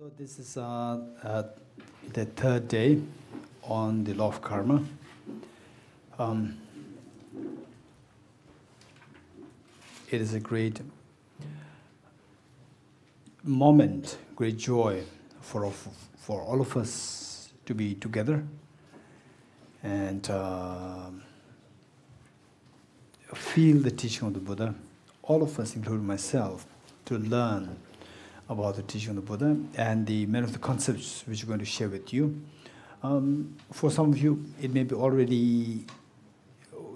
So this is uh, uh, the third day on the law of karma. Um, it is a great moment, great joy for, for all of us to be together and um feel the teaching of the Buddha, all of us, including myself, to learn about the teaching of the Buddha and the many of the concepts which we're going to share with you. Um, for some of you, it may be already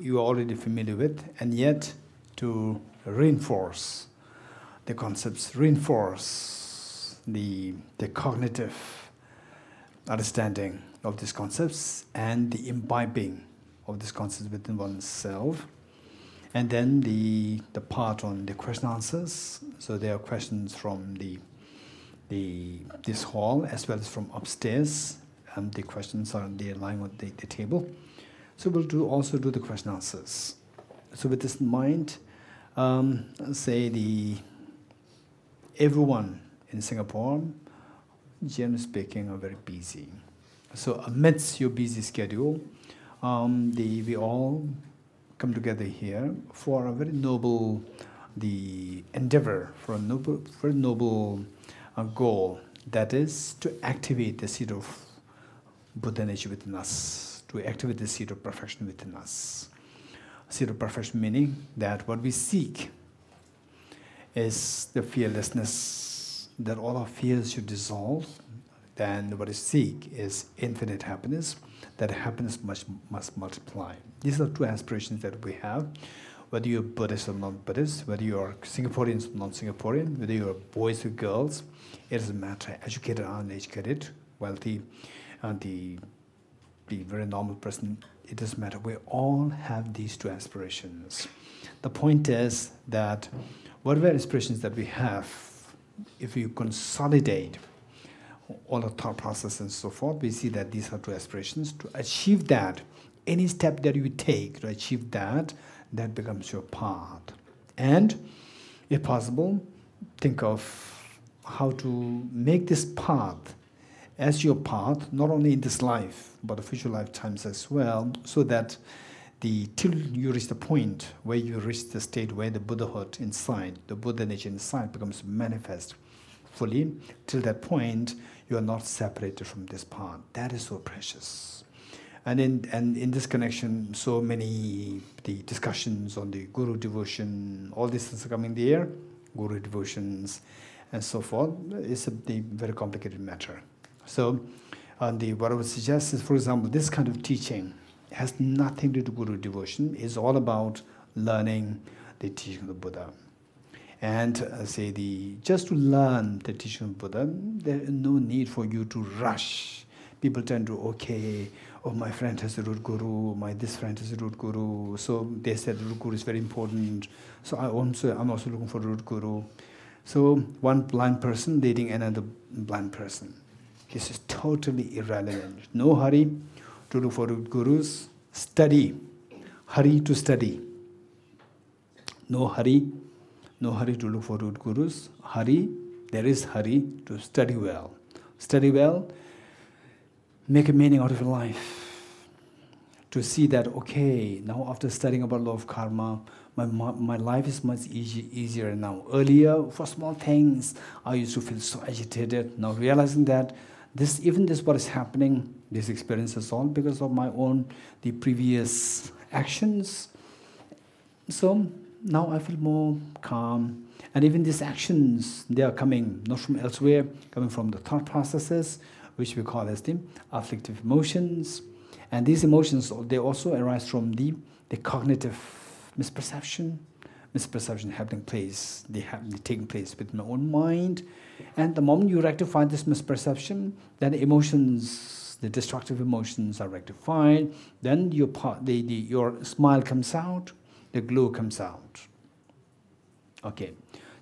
you are already familiar with, and yet to reinforce the concepts, reinforce the the cognitive understanding of these concepts and the imbibing of these concepts within oneself. And then the the part on the question answers. So there are questions from the the this hall as well as from upstairs. And the questions are they're lying on the, the table. So we'll do also do the question answers. So with this in mind, um, say the everyone in Singapore, generally speaking, are very busy. So amidst your busy schedule, um, the, we all come together here for a very noble the endeavor for a noble for a noble uh, goal that is to activate the seed of Buddha energy within us, to activate the seed of perfection within us. Seed of perfection meaning that what we seek is the fearlessness that all our fears should dissolve. Then what we seek is infinite happiness, that happiness must, must multiply. These are two aspirations that we have. Whether you're Buddhist or non-Buddhist, whether you're Singaporean or non-Singaporean, whether you're boys or girls, it doesn't matter, educated or uneducated, wealthy, and the, the very normal person, it doesn't matter. We all have these two aspirations. The point is that whatever aspirations that we have, if you consolidate all the thought process and so forth, we see that these are two aspirations. To achieve that, any step that you take to achieve that, that becomes your path. And if possible, think of how to make this path as your path, not only in this life, but the future lifetimes as well, so that the till you reach the point where you reach the state where the Buddhahood inside, the Buddha nature inside becomes manifest fully, till that point you are not separated from this path that is so precious. And in and in this connection so many the discussions on the guru devotion all this is coming there guru devotions and so forth is a the very complicated matter. So and the what I would suggest is for example this kind of teaching has nothing to do with guru devotion. Is all about learning the teaching of the buddha. And uh, say the just to learn the teaching of Buddha, there is no need for you to rush. People tend to okay, oh my friend has a root guru, my this friend has a root guru, so they said root guru is very important. So I also I'm also looking for root guru. So one blind person leading another blind person. This is totally irrelevant. No hurry to look for root gurus. Study. Hurry to study. No hurry no hurry to look for root gurus. Hurry, there is hurry to study well. Study well, make a meaning out of your life. To see that, okay, now after studying about law of karma, my, my life is much easy, easier now. Earlier, for small things, I used to feel so agitated. Now realizing that this, even this what is happening, this experience is all because of my own, the previous actions. So now I feel more calm. And even these actions, they are coming not from elsewhere, coming from the thought processes, which we call as the afflictive emotions. And these emotions, they also arise from the, the cognitive misperception, misperception happening place, they have they taking place within my own mind. And the moment you rectify this misperception, then the emotions, the destructive emotions are rectified, then your, part, the, the, your smile comes out, the glow comes out. Okay.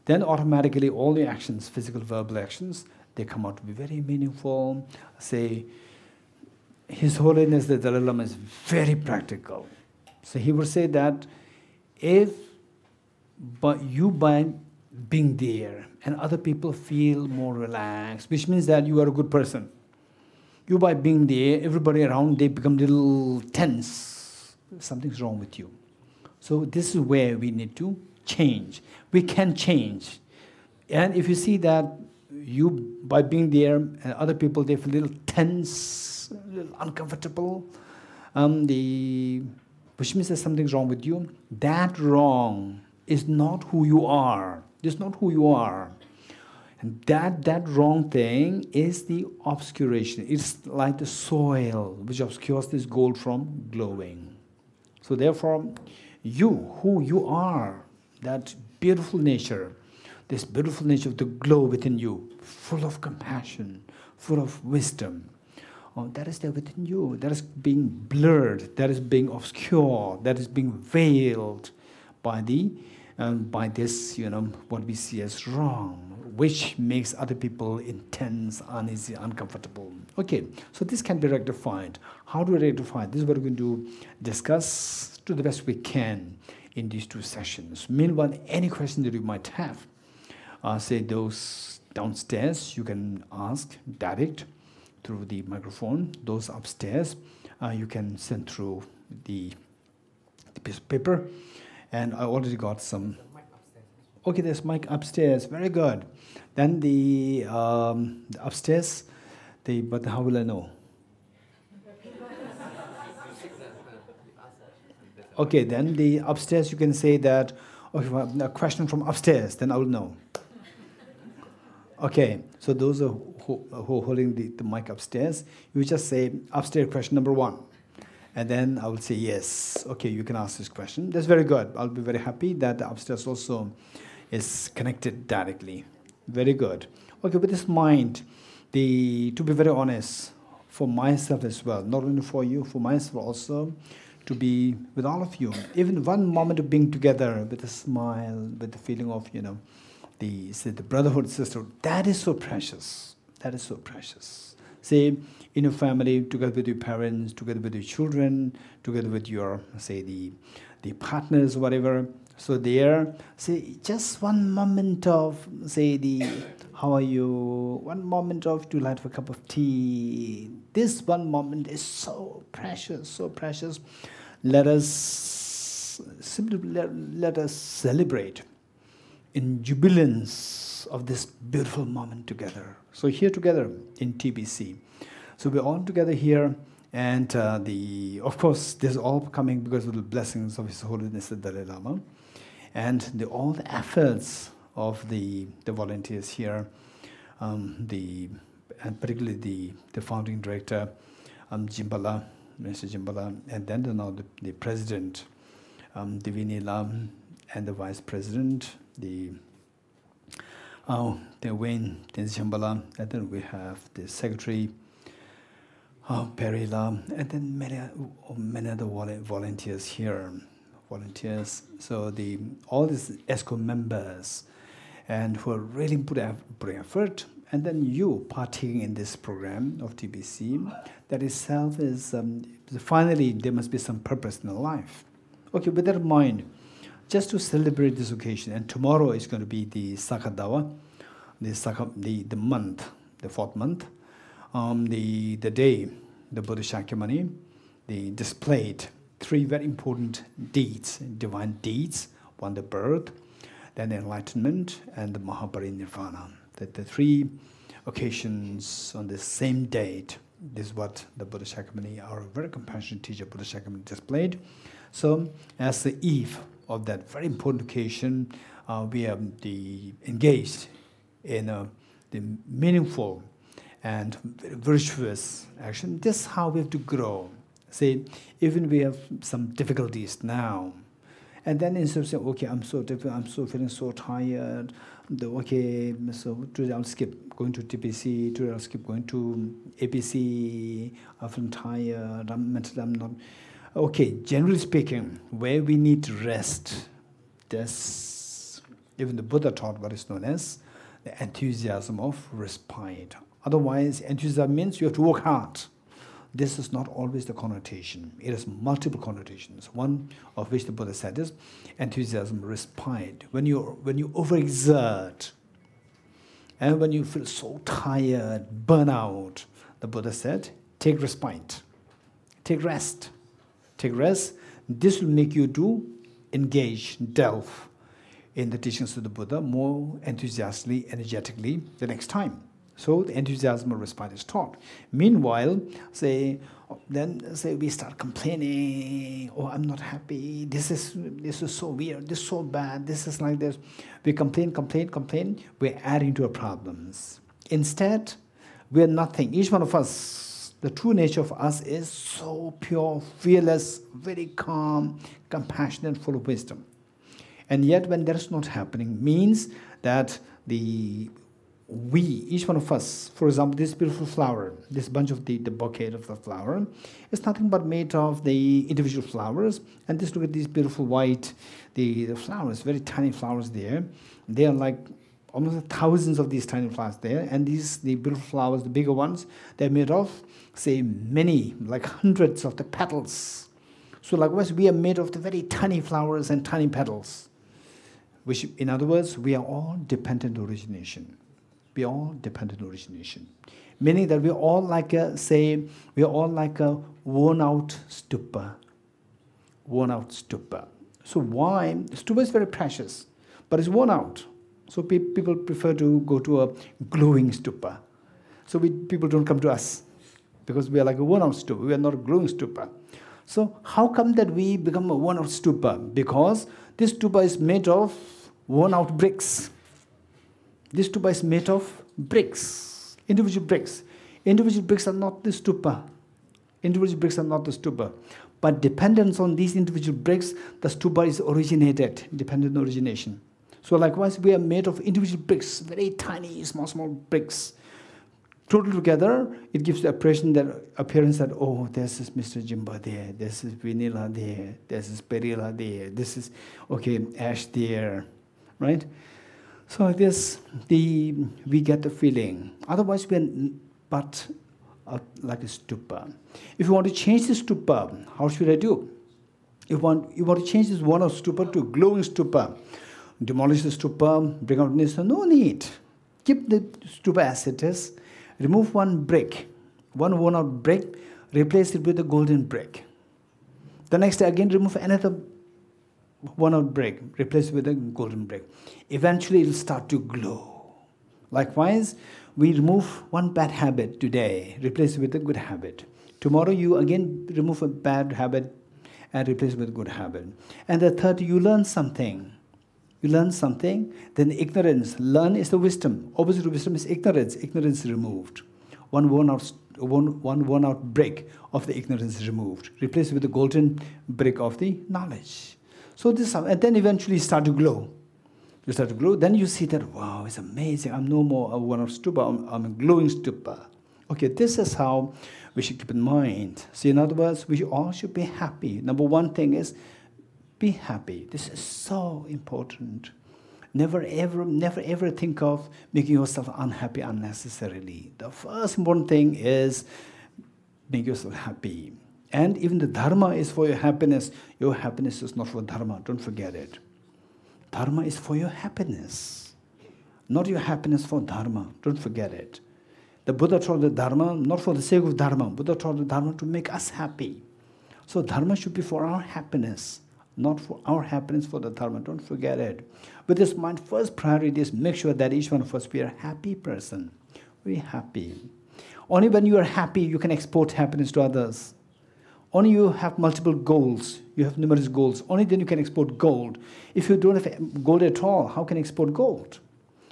Then automatically all the actions, physical, verbal actions, they come out to be very meaningful. Say, His Holiness the Dalai Lama is very practical. So he would say that if but you by being there, and other people feel more relaxed, which means that you are a good person. You, by being there, everybody around, they become little tense. Something's wrong with you. So, this is where we need to change. We can change. And if you see that you, by being there, and other people, they feel a little tense, a little uncomfortable, um, the, which means there's something wrong with you, that wrong is not who you are. It's not who you are. And that, that wrong thing is the obscuration. It's like the soil which obscures this gold from glowing. So therefore, you, who you are, that beautiful nature, this beautiful nature of the glow within you, full of compassion, full of wisdom, oh, that is there within you. That is being blurred, that is being obscured, that is being veiled by the um, by this, you know, what we see as wrong, which makes other people intense, uneasy, uncomfortable. Okay, so this can be rectified. How do we rectify? This is what we're going to discuss to the best we can in these two sessions. Meanwhile, any question that you might have, uh, say those downstairs, you can ask direct through the microphone. Those upstairs, uh, you can send through the, the piece of paper and I already got some. Okay, there's mic upstairs. Very good. Then the, um, the upstairs, but how will I know? Okay, then the upstairs you can say that. Okay, a question from upstairs, then I will know. Okay, so those are who, who are holding the, the mic upstairs. You just say upstairs question number one. And then I will say, yes, okay, you can ask this question. That's very good. I'll be very happy that the upstairs also is connected directly. Very good. Okay, with this mind, the to be very honest, for myself as well, not only for you, for myself also, to be with all of you. Even one moment of being together with a smile, with the feeling of, you know, the, say, the brotherhood, sister, that is so precious. That is so precious. Say, in your family, together with your parents, together with your children, together with your, say, the, the partners, whatever. So there, say, just one moment of, say, the, how are you? One moment of, to light a cup of tea. This one moment is so precious, so precious. Let us, simply let, let us celebrate in jubilance of this beautiful moment together. So here together in TBC. So we're all together here, and uh, the of course this is all coming because of the blessings of His Holiness the Dalai Lama, and the, all the efforts of the the volunteers here, um, the and particularly the the founding director, um, Jimbala, Mr. Jimbala, and then the, now the, the president, um, Divini Lam, and the vice president, the Oh, the Wayne Jimbala, and then we have the secretary, oh, Perry Lam, and then many, many other volunteers here, volunteers. So the all these EXCO members, and who are really put putting effort, and then you partaking in this program of TBC, that itself is um, finally there must be some purpose in life. Okay, with that in mind, just to celebrate this occasion, and tomorrow is going to be the Saga Dawa, the, Saka, the, the month, the fourth month, um, the, the day the Buddha Shakyamuni, they displayed three very important deeds, divine deeds, one the birth, then the enlightenment, and the Mahaparinirvana. That the three occasions on the same date, this is what the Buddha Shakyamuni, our very compassionate teacher Buddha Shakyamuni displayed. So as the eve of that very important occasion, uh, we are the, engaged in uh, the meaningful and virtuous action. This is how we have to grow. See, even we have some difficulties now, And then instead of saying, okay, I'm so different, I'm so feeling so tired, the, okay, so today I'll skip going to TPC, today I'll skip going to APC, i'm feeling tired, I'm mentally, I'm not... Okay, generally speaking, where we need rest, this, even the Buddha taught what is known as the enthusiasm of respite. Otherwise, enthusiasm means you have to work hard. This is not always the connotation. It has multiple connotations. One of which the Buddha said is enthusiasm, respite. When you when you overexert, and when you feel so tired, burn out, the Buddha said, take respite, take rest, take rest. This will make you to engage, delve in the teachings of the Buddha more enthusiastically, energetically the next time. So the enthusiasm respite is taught. Meanwhile, say, then say we start complaining, oh, I'm not happy, this is, this is so weird, this is so bad, this is like this. We complain, complain, complain, we're adding to our problems. Instead, we're nothing. Each one of us, the true nature of us is so pure, fearless, very calm, compassionate, full of wisdom. And yet, when that is not happening, means that the we, each one of us, for example, this beautiful flower, this bunch of the, the bouquet of the flower, is nothing but made of the individual flowers. And just look at these beautiful white, the, the flowers, very tiny flowers there. They are like almost thousands of these tiny flowers there. And these, the beautiful flowers, the bigger ones, they're made of, say, many, like hundreds of the petals. So likewise, we are made of the very tiny flowers and tiny petals. Which, in other words, we are all dependent origination we all dependent origination. Meaning that we're all like a, say, we're all like a worn out stupa. Worn out stupa. So why? Stupa is very precious, but it's worn out. So pe people prefer to go to a glowing stupa. So we, people don't come to us because we are like a worn out stupa. We are not a glowing stupa. So how come that we become a worn out stupa? Because this stupa is made of worn out bricks. This stupa is made of bricks, individual bricks. Individual bricks are not the stupa. Individual bricks are not the stupa. But dependence on these individual bricks, the stupa is originated, dependent origination. So likewise, we are made of individual bricks, very tiny, small, small bricks. Total together, it gives the impression that, appearance that oh, this is Mr. Jimba there, this is Vanilla there, this is Perilla there, this is, okay, Ash there, right? So this, the, we get the feeling. Otherwise, we're but uh, like a stupa. If you want to change the stupa, how should I do? If you want, you want to change this one of stupa to glowing stupa, demolish the stupa, bring out this, no need. Keep the stupa as it is. Remove one brick, one worn out brick, replace it with a golden brick. The next day again remove another one out brick, replace it with a golden brick. Eventually, it'll start to glow. Likewise, we remove one bad habit today, replace it with a good habit. Tomorrow, you again remove a bad habit and replace it with a good habit. And the third, you learn something. You learn something, then ignorance. Learn is the wisdom. Opposite of wisdom is ignorance. Ignorance removed. One worn out one, one worn out brick of the ignorance is removed. Replace it with the golden brick of the knowledge. So this, uh, and then eventually start to glow. You start to glow, then you see that, wow, it's amazing. I'm no more a one of stupa, I'm, I'm a glowing stupa. Okay, this is how we should keep in mind. See, in other words, we all should be happy. Number one thing is be happy. This is so important. Never ever, never ever think of making yourself unhappy unnecessarily. The first important thing is make yourself happy. And even the dharma is for your happiness. Your happiness is not for dharma. Don't forget it. Dharma is for your happiness, not your happiness for dharma. Don't forget it. The Buddha taught the dharma not for the sake of dharma. Buddha taught the dharma to make us happy. So dharma should be for our happiness, not for our happiness for the dharma. Don't forget it. With this mind, first priority is make sure that each one of us be a happy person. Very happy. Only when you are happy, you can export happiness to others. Only you have multiple goals, you have numerous goals, only then you can export gold. If you don't have gold at all, how can you export gold?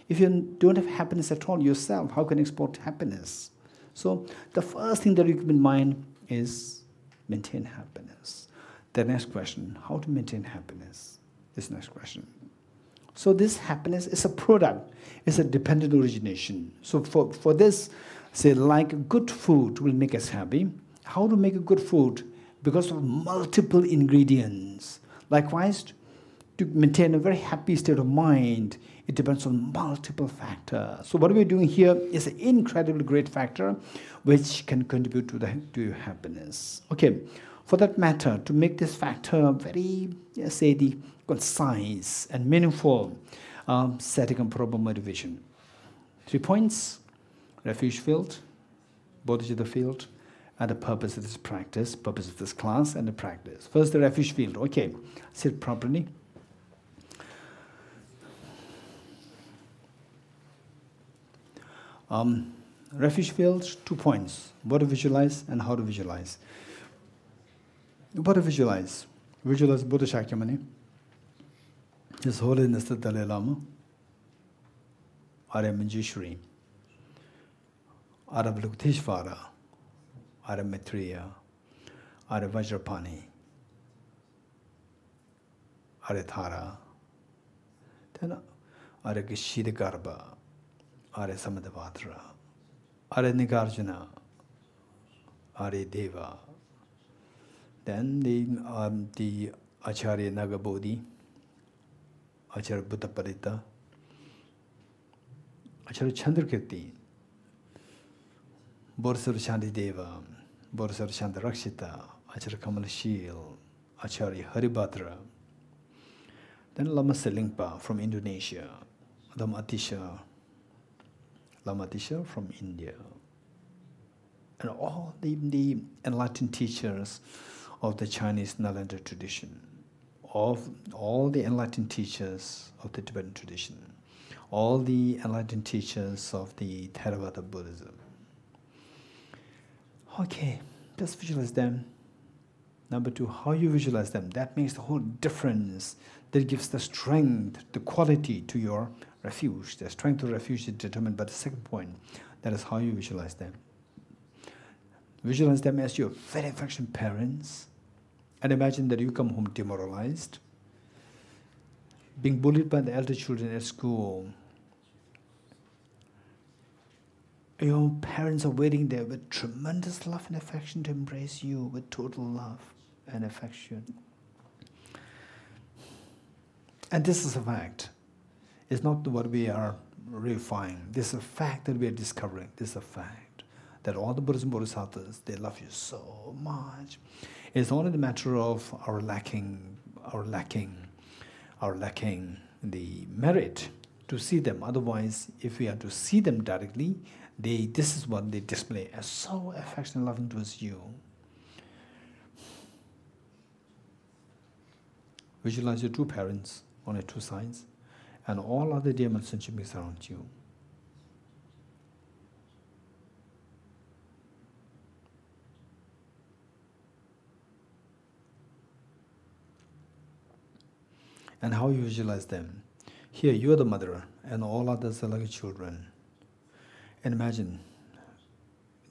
If you don't have happiness at all yourself, how can you export happiness? So the first thing that you keep in mind is maintain happiness. The next question, how to maintain happiness? This next question. So this happiness is a product, it's a dependent origination. So for, for this, say like good food will make us happy. How to make a good food? because of multiple ingredients. Likewise, to maintain a very happy state of mind, it depends on multiple factors. So what we're doing here is an incredibly great factor which can contribute to, the, to your happiness. Okay, for that matter, to make this factor very, say, the concise and meaningful, um, setting up proper motivation. Three points, refuge field, bodhicitta field, and the purpose of this practice, purpose of this class, and the practice. First, the refuge field. Okay, sit properly. Um, refuge field, two points. What to visualize and how to visualize. What to visualize? Visualize Buddha Shakyamuni, His Holiness the Dalai Lama, Arya Manjushri, Arya out of Maitreya, out of Vajrapani, out of Thara, then out of Gishidagarbha, out of Samadhavatra, out of Nigarjuna, out of Deva. Then the, um, the Acharya Nagabodhi, Acharya Buddhaparita, Acharya Chandrakirti, Borsar Shanti Deva, Borasar Chandarakshita, Acharya Kamalashil, Acharya Haribhadra. Then Lama Selingpa from Indonesia, Lama Atisha, Lama Atisha from India. And all the, the enlightened teachers of the Chinese Nalanda tradition, of all the enlightened teachers of the Tibetan tradition, all the enlightened teachers of the Theravada Buddhism, Okay, just visualize them. Number two, how you visualize them. That makes the whole difference. That gives the strength, the quality to your refuge. The strength of refuge is determined by the second point. That is how you visualize them. Visualize them as your very affectionate parents, and imagine that you come home demoralized, being bullied by the elder children at school. Your parents are waiting there with tremendous love and affection to embrace you with total love and affection. And this is a fact. It's not what we are reifying. This is a fact that we are discovering. This is a fact that all the Buddhas and Bodhisattvas, they love you so much. It's only the matter of our lacking, our lacking, our lacking the merit to see them. Otherwise, if we are to see them directly, they this is what they display as so affectionate, loving towards you. Visualize your two parents on your two sides, and all other demons and beings around you. and how you visualize them. Here, you are the mother, and all others are like children. And imagine,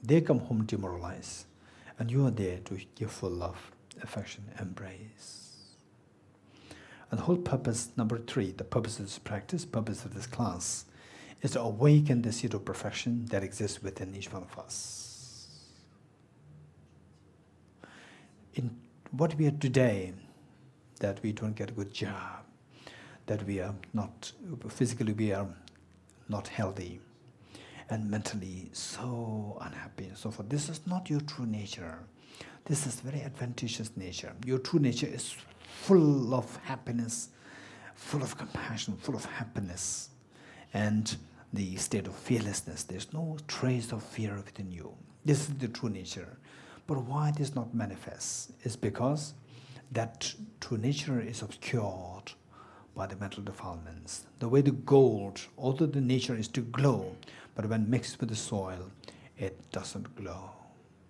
they come home demoralized, and you are there to give full love, affection, embrace. And the whole purpose, number three, the purpose of this practice, purpose of this class, is to awaken the seed of perfection that exists within each one of us. In what we are today, that we don't get a good job, that we are not, physically we are not healthy, and mentally so unhappy and so forth. This is not your true nature. This is very adventitious nature. Your true nature is full of happiness, full of compassion, full of happiness, and the state of fearlessness. There's no trace of fear within you. This is the true nature. But why it is not manifest is because that true nature is obscured by the mental defilements. The way the gold, although the nature is to glow, but when mixed with the soil, it doesn't glow.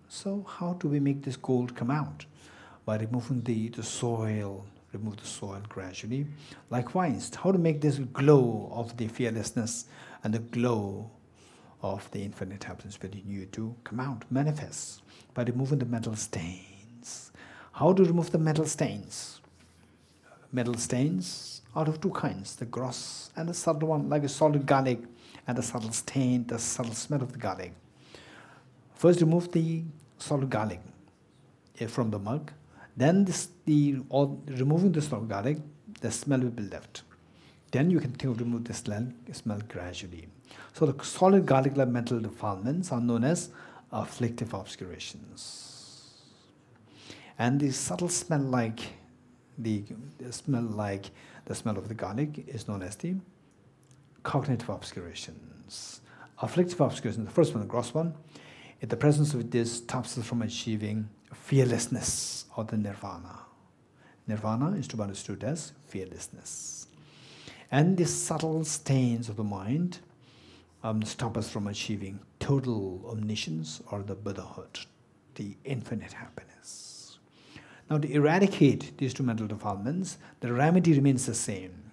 So how do we make this gold come out? By removing the, the soil, remove the soil gradually. Likewise, how to make this glow of the fearlessness and the glow of the infinite happiness within you to come out, manifest, by removing the metal stains. how to remove the metal stains? Metal stains out of two kinds, the gross and the subtle one, like a solid garlic, and the subtle stain, the subtle smell of the garlic. First remove the solid garlic eh, from the mug, then this, the, removing the solid garlic, the smell will be left. Then you can think of remove the smell, smell gradually. So the solid garlic like mental defilements are known as afflictive obscurations. And the subtle smell like the, the smell like the smell of the garlic is known as the cognitive obscurations. Afflictive obscurations, the first one, the gross one, in the presence of this stops us from achieving fearlessness or the nirvana. Nirvana is to be understood as fearlessness. And the subtle stains of the mind um, stop us from achieving total omniscience or the Buddhahood, the infinite happiness. Now, to eradicate these two mental defilements, the remedy remains the same.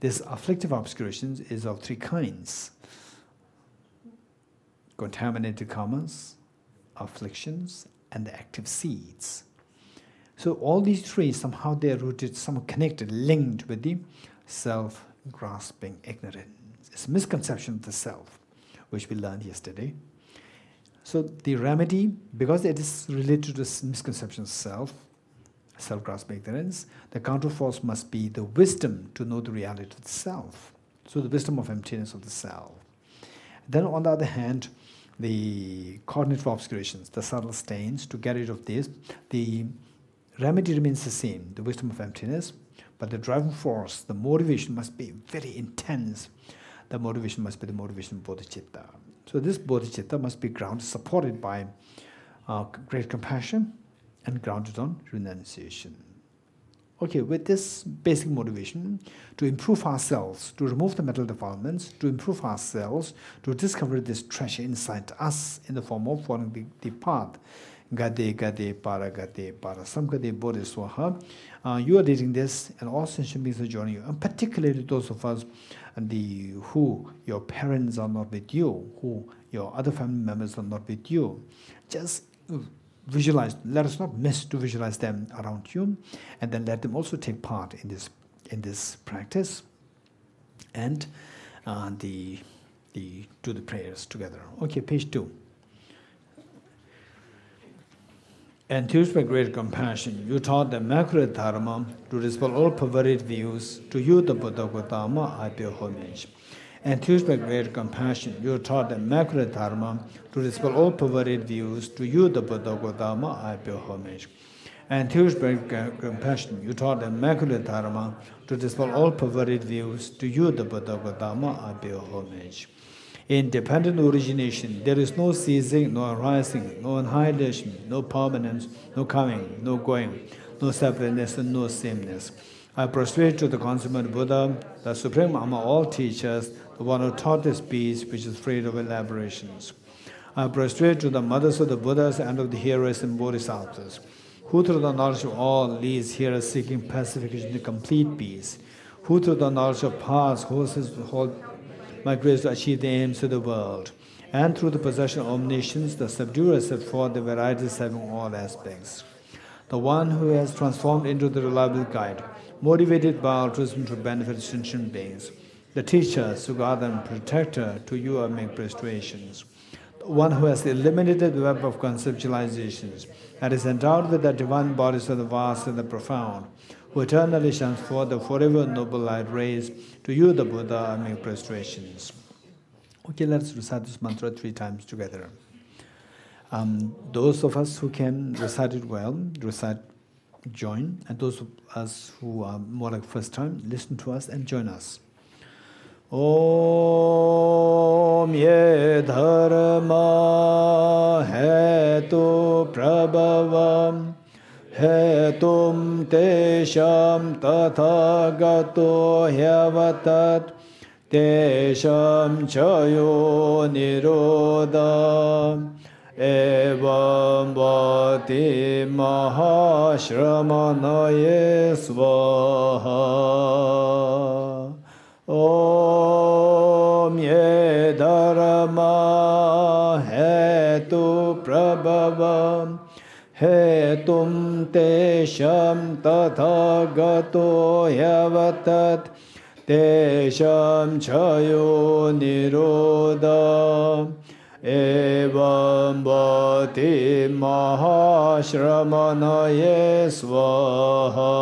This afflictive obscurations is of three kinds contaminated karmas, afflictions, and the active seeds. So all these three, somehow they are rooted, somehow connected, linked with the self-grasping ignorance. It's a misconception of the self, which we learned yesterday. So the remedy, because it is related to this misconception of self, self-grasping ignorance, the counterforce must be the wisdom to know the reality of the self. So the wisdom of emptiness of the self. Then on the other hand, the cognitive obscurations, the subtle stains, to get rid of this, the remedy remains the same, the wisdom of emptiness, but the driving force, the motivation must be very intense. The motivation must be the motivation of bodhicitta. So this bodhicitta must be grounded, supported by uh, great compassion and grounded on renunciation. Okay, with this basic motivation, to improve ourselves, to remove the mental defilements, to improve ourselves, to discover this treasure inside us in the form of following the, the path, gade gade para gade para samgade, bodhiswaha, uh, you are reading this and all sentient beings are joining you, and particularly those of us and the who your parents are not with you, who your other family members are not with you. Just visualize, let us not miss to visualize them around you, and then let them also take part in this in this practice, and uh, the the do the prayers together. Okay, page two. Enthused by great compassion, you taught the macro dharma to dispel all perverted views. To you, the Buddha Gautama, I pay homage. and to respect great compassion. You taught the macro dharma to dispel all perverted views. To you, the Buddha Gautama, I pay homage. And to respect compassion. You taught the macro dharma to dispel all perverted views. To you, the Buddha Gautama, I pay homage. In dependent origination, there is no ceasing, no arising, no annihilation, no permanence, no coming, no going, no separateness, and no sameness. I persuade to the consummate Buddha, the Supreme among all teachers, the one who taught this peace which is free of elaborations. I persuade to the mothers of the Buddhas and of the heroes and bodhisattvas, who through the knowledge of all leads here seeking pacification to complete peace, who through the knowledge of past causes hold my grace to achieve the aims of the world, and through the possession of omniscience, the subduer set forth the varieties having all aspects. The one who has transformed into the reliable guide, motivated by altruism to benefit sentient beings, the teacher, Sugata, and protector, to you I make prostrations. One who has eliminated the web of conceptualizations and is endowed with the divine bodies of the vast and the profound, who eternally shines forth the forever noble light rays, to you, the Buddha, I make prostrations. Okay, let's recite this mantra three times together. Um, those of us who can recite it well, recite, join, and those of us who are more like first time, listen to us and join us. ॐ ये धर्मा हेतु प्रभवं हेतुं तेषां तथा गतो ह्यवतत् तेषां च यो निरोधा एवं वति महाश्रमणये स्वाहा। ॐ ये धर्मा हेतु प्रभवं हेतुं तेषां तथा गतो ह्यवतत् तेषां च यो निरोधा एवं वति महाश्रमणये स्वाहा।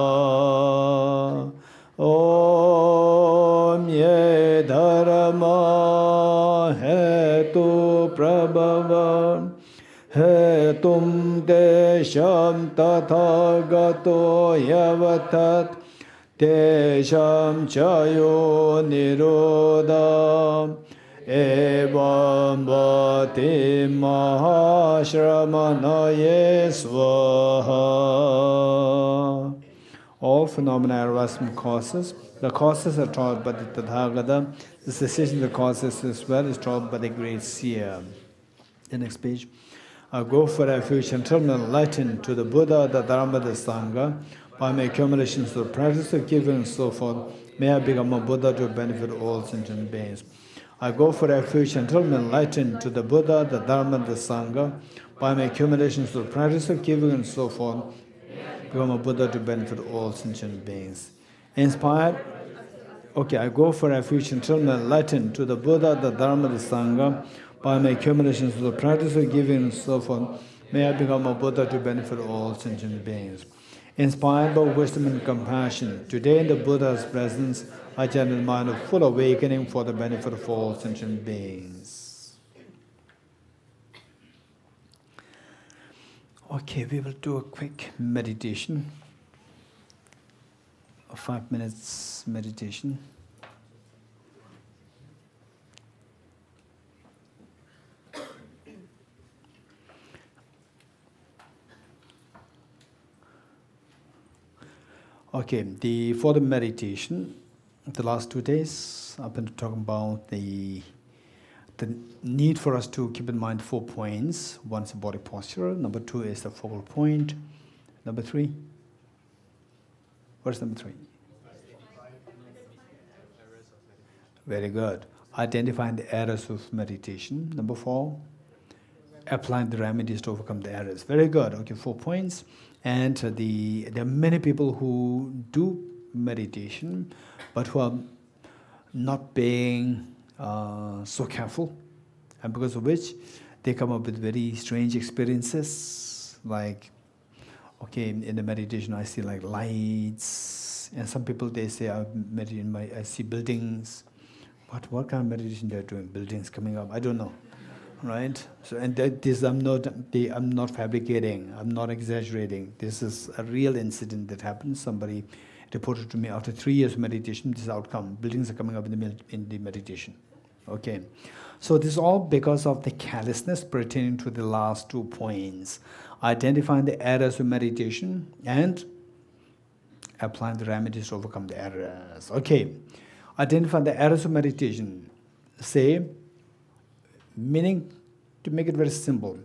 ॐ ये धर्म हेतु प्रभव हेतुं तेषां तथा गतो यवथत् तेषां च यो निरोधा एवं भवति महाश्रमणये स्वाहा all phenomena arise from causes. The causes are taught by the Tathagata. The cessation of the causes as well is taught by the great seer. The next page. I go for refuge until I'm enlightened to the Buddha, the Dharma, the Sangha, by my accumulations of practice of giving and so forth. May I become a Buddha to benefit all sentient beings. I go for refuge until I'm enlightened to the Buddha, the Dharma, the Sangha, by my accumulations of practice of giving and so forth, become a Buddha to benefit all sentient beings. Inspired, okay, I go for refuge until I'm enlightened to the Buddha, the Dharma, the Sangha, by my accumulations of the practice of giving and so forth, may I become a Buddha to benefit all sentient beings. Inspired by wisdom and compassion, today in the Buddha's presence, I channel mind of full awakening for the benefit of all sentient beings. Okay, we will do a quick meditation, a five minutes meditation. Okay, the for the meditation, the last two days I've been talking about the the need for us to keep in mind four points. One is the body posture, number two is the focal point, number three. What's number three? Very good. Identifying the errors of meditation. Number four, applying the remedies to overcome the errors. Very good. Okay, four points. And the there are many people who do meditation, but who are not being uh, so careful, and because of which they come up with very strange experiences. Like, okay, in the meditation, I see like lights, and some people they say I meditate, I see buildings. But what kind of meditation they're doing? Buildings coming up? I don't know, right? So, and that, this I'm not, they, I'm not fabricating. I'm not exaggerating. This is a real incident that happened. Somebody reported to me after three years of meditation, this outcome. Buildings are coming up in the, in the meditation. Okay. So this is all because of the callousness pertaining to the last two points. Identifying the errors of meditation and applying the remedies to overcome the errors. Okay. Identify the errors of meditation. Say, meaning to make it very simple.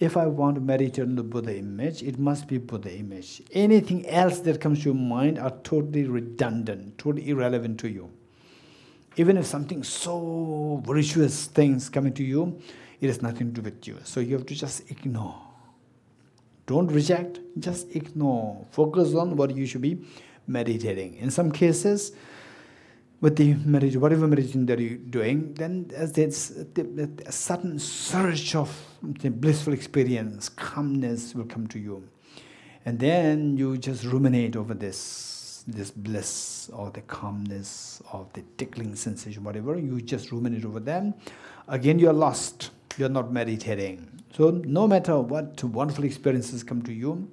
If I want to meditate on the Buddha image, it must be Buddha image. Anything else that comes to your mind are totally redundant, totally irrelevant to you. Even if something so virtuous things coming to you, it has nothing to do with you. So you have to just ignore. Don't reject, just ignore. Focus on what you should be meditating. In some cases, with the meditation, whatever meditation that you're doing, then there's a sudden surge of blissful experience, calmness will come to you. And then you just ruminate over this, this bliss or the calmness or the tickling sensation, whatever, you just ruminate over them. Again, you're lost. You're not meditating. So no matter what wonderful experiences come to you,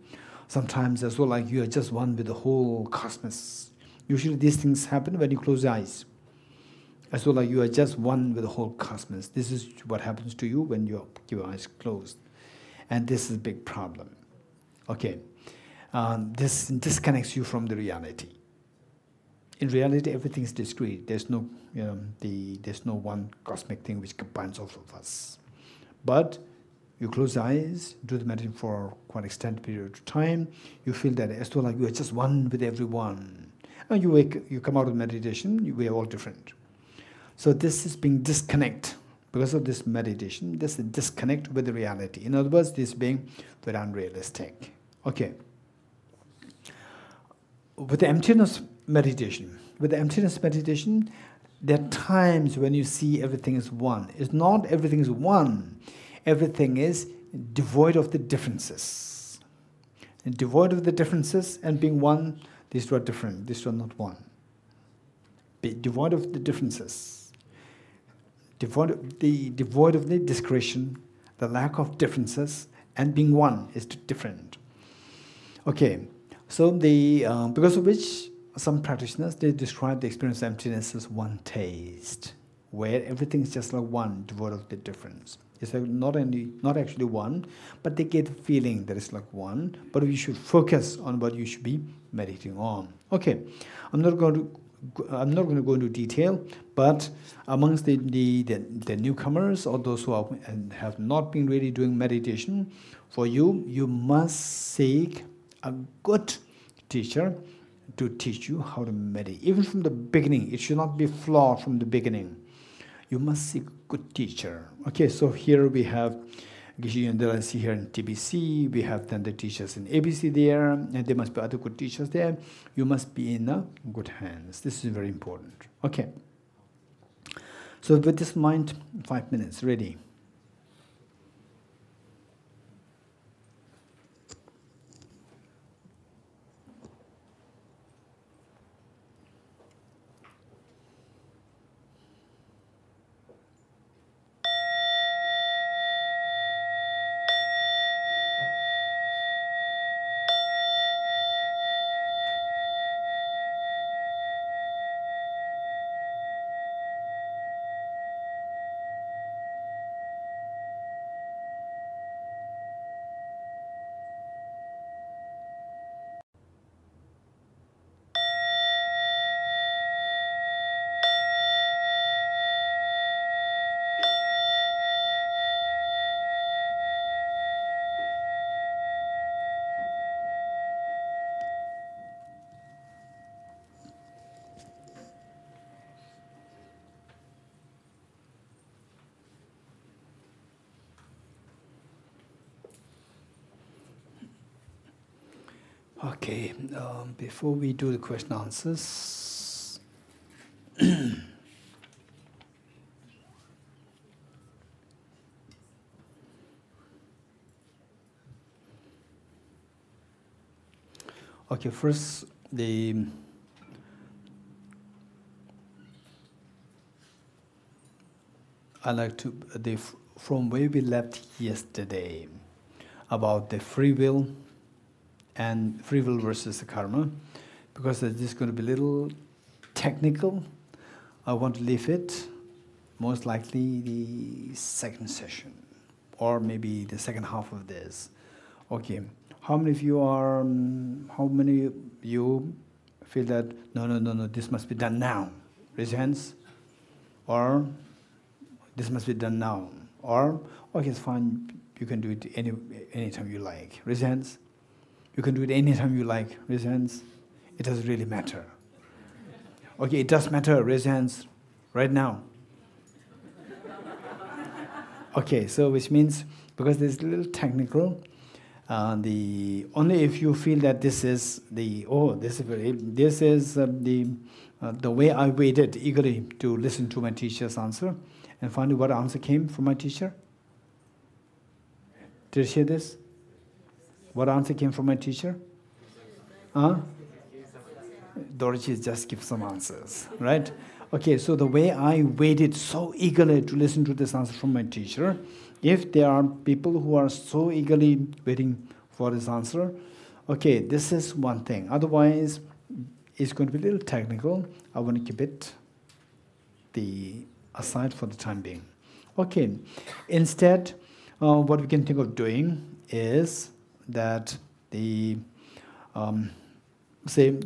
sometimes as well like you are just one with the whole cosmos Usually these things happen when you close your eyes. As though like you are just one with the whole cosmos. This is what happens to you when you keep your eyes closed. And this is a big problem. Okay. Um, this disconnects you from the reality. In reality, everything is discrete. There's no, you know, the, there's no one cosmic thing which combines all of us. But you close eyes, do the meditation for quite extended period of time, you feel that as though like you are just one with everyone. And you wake, you come out of meditation, you, we are all different. So this is being disconnect. Because of this meditation, this is disconnect with the reality. In other words, this being very unrealistic. Okay. With the emptiness meditation, with the emptiness meditation, there are times when you see everything is one. It's not everything is one. Everything is devoid of the differences. And devoid of the differences and being one these two are different, these two are not one. Be devoid of the differences, devoid of the devoid of the discretion, the lack of differences, and being one is different. Okay, so the uh, because of which some practitioners they describe the experience of emptiness as one taste, where everything is just like one, devoid of the difference. It's like not only not actually one, but they get feeling that it's like one. But we should focus on what you should be meditating on. Okay, I'm not going to. I'm not going to go into detail, but amongst the, the, the, the newcomers or those who are, have not been really doing meditation, for you, you must seek a good teacher to teach you how to meditate. Even from the beginning, it should not be flawed from the beginning. You must seek a good teacher. Okay, so here we have Geshe see here in TBC, we have then the teachers in ABC there, and there must be other good teachers there. You must be in uh, good hands. This is very important. Okay. So with this mind, five minutes, ready. Okay, um, before we do the question answers, okay, first the I like to the from where we left yesterday about the free will and free will versus the karma, because this is going to be a little technical. I want to leave it most likely the second session, or maybe the second half of this. Okay, how many of you are? Um, how many you feel that no, no, no, no, this must be done now? Raise your hands. Or this must be done now. Or okay, it's fine. You can do it any anytime you like. Raise your hands. You can do it anytime you like. Raise hands. It doesn't really matter. Okay, it does matter. Raise hands right now. Okay, so which means because this is a little technical, uh, the only if you feel that this is the oh this is very, this is uh, the uh, the way I waited eagerly to listen to my teacher's answer, and finally what answer came from my teacher. Did you hear this? What answer came from my teacher? Huh? Dorji just give some answers, right? Okay, so the way I waited so eagerly to listen to this answer from my teacher, if there are people who are so eagerly waiting for this answer, okay, this is one thing. Otherwise, it's going to be a little technical. I want to keep it the aside for the time being. Okay, instead, uh, what we can think of doing is that the um, say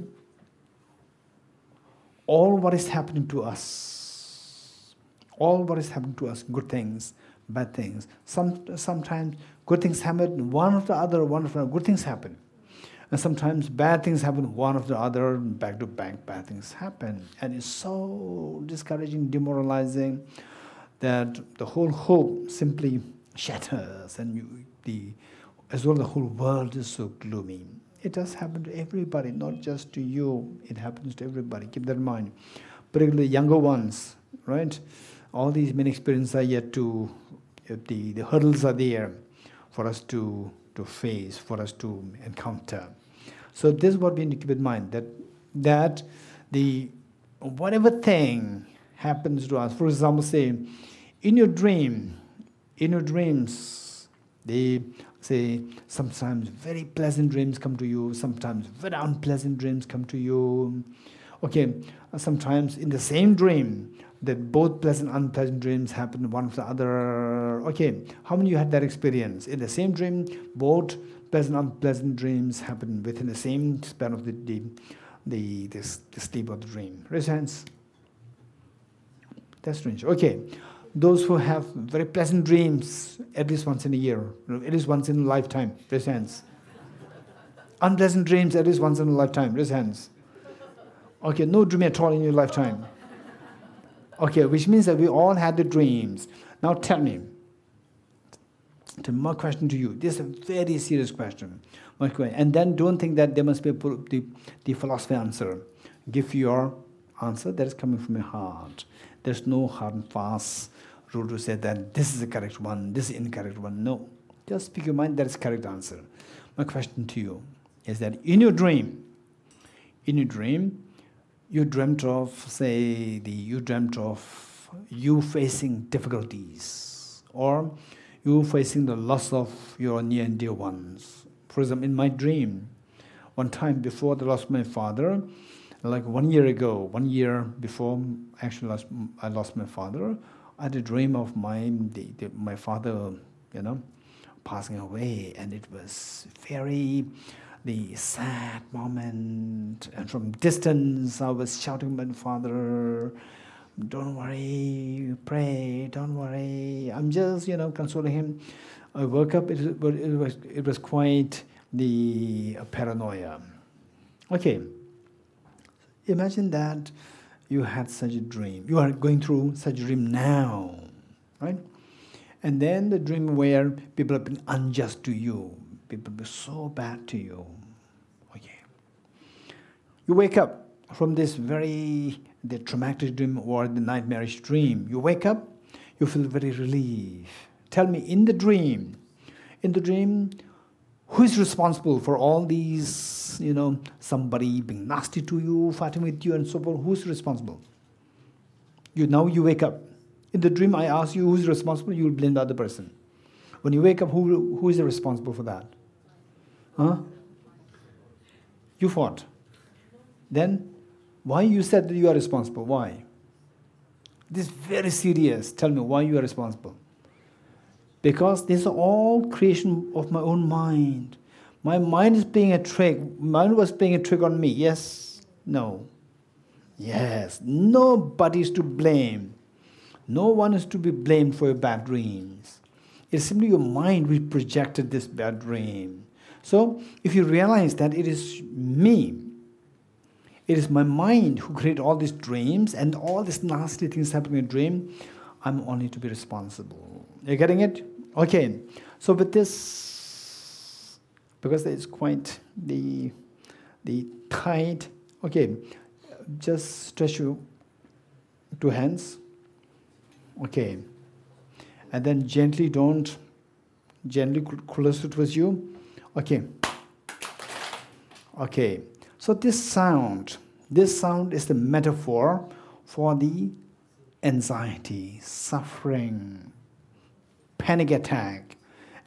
all what is happening to us, all what is happening to us, good things, bad things. Some sometimes good things happen, one after the other, one after the other, good things happen. And sometimes bad things happen one after the other, back to back, bad things happen. And it's so discouraging, demoralizing that the whole hope simply shatters and you, the as well the whole world is so gloomy. It does happen to everybody, not just to you. It happens to everybody. Keep that in mind. Particularly younger ones, right? All these many experiences are yet to, uh, the, the hurdles are there for us to, to face, for us to encounter. So this is what we need to keep in mind, that, that the whatever thing happens to us, for example, say, in your dream, in your dreams, they say sometimes very pleasant dreams come to you, sometimes very unpleasant dreams come to you. Okay, uh, sometimes in the same dream, that both pleasant and unpleasant dreams happen one after the other. Okay, how many of you had that experience? In the same dream, both pleasant and unpleasant dreams happen within the same span of the, the, the, the, the sleep of the dream. Raise hands. That's strange. Okay, those who have very pleasant dreams at least once in a year, at least once in a lifetime, raise hands. Unpleasant dreams at least once in a lifetime, raise hands. Okay, no dream at all in your lifetime. Okay, which means that we all had the dreams. Now tell me, to my question to you, this is a very serious question. And then don't think that there must be the, the philosophy answer. Give your answer that is coming from your heart. There's no hard and fast rule to say that this is the correct one, this is incorrect one. No. Just speak your mind, that is correct answer. My question to you is that in your dream, in your dream, you dreamt of, say, the you dreamt of you facing difficulties, or you facing the loss of your near and dear ones. For example, in my dream, one time before the loss of my father, like one year ago, one year before actually lost, I lost my father, I had a dream of my the, the, my father, you know, passing away, and it was very the sad moment. And from distance, I was shouting, "My father, don't worry, pray, don't worry." I'm just, you know, consoling him. I woke up. It, it was it was quite the uh, paranoia. Okay. Imagine that you had such a dream. You are going through such a dream now, right? And then the dream where people have been unjust to you, people have been so bad to you. Okay. You wake up from this very the traumatic dream or the nightmarish dream. You wake up, you feel very relieved. Tell me, in the dream, in the dream, who is responsible for all these, you know, somebody being nasty to you, fighting with you, and so forth? Who's responsible? You now you wake up. In the dream, I ask you who's responsible. You will blame the other person. When you wake up, who who is responsible for that? Huh? You fought. Then, why you said that you are responsible? Why? This is very serious. Tell me why you are responsible because this is all creation of my own mind. My mind is playing a trick. Mind was playing a trick on me. Yes? No. Yes. Nobody is to blame. No one is to be blamed for your bad dreams. It's simply your mind which projected this bad dream. So, if you realize that it is me, it is my mind who created all these dreams and all these nasty things happening in a dream, I'm only to be responsible. You're getting it? Okay. So with this, because it's quite the the tight. Okay, just stretch your two hands. Okay, and then gently don't gently closer towards you. Okay. Okay. So this sound, this sound is the metaphor for the anxiety, suffering, panic attack,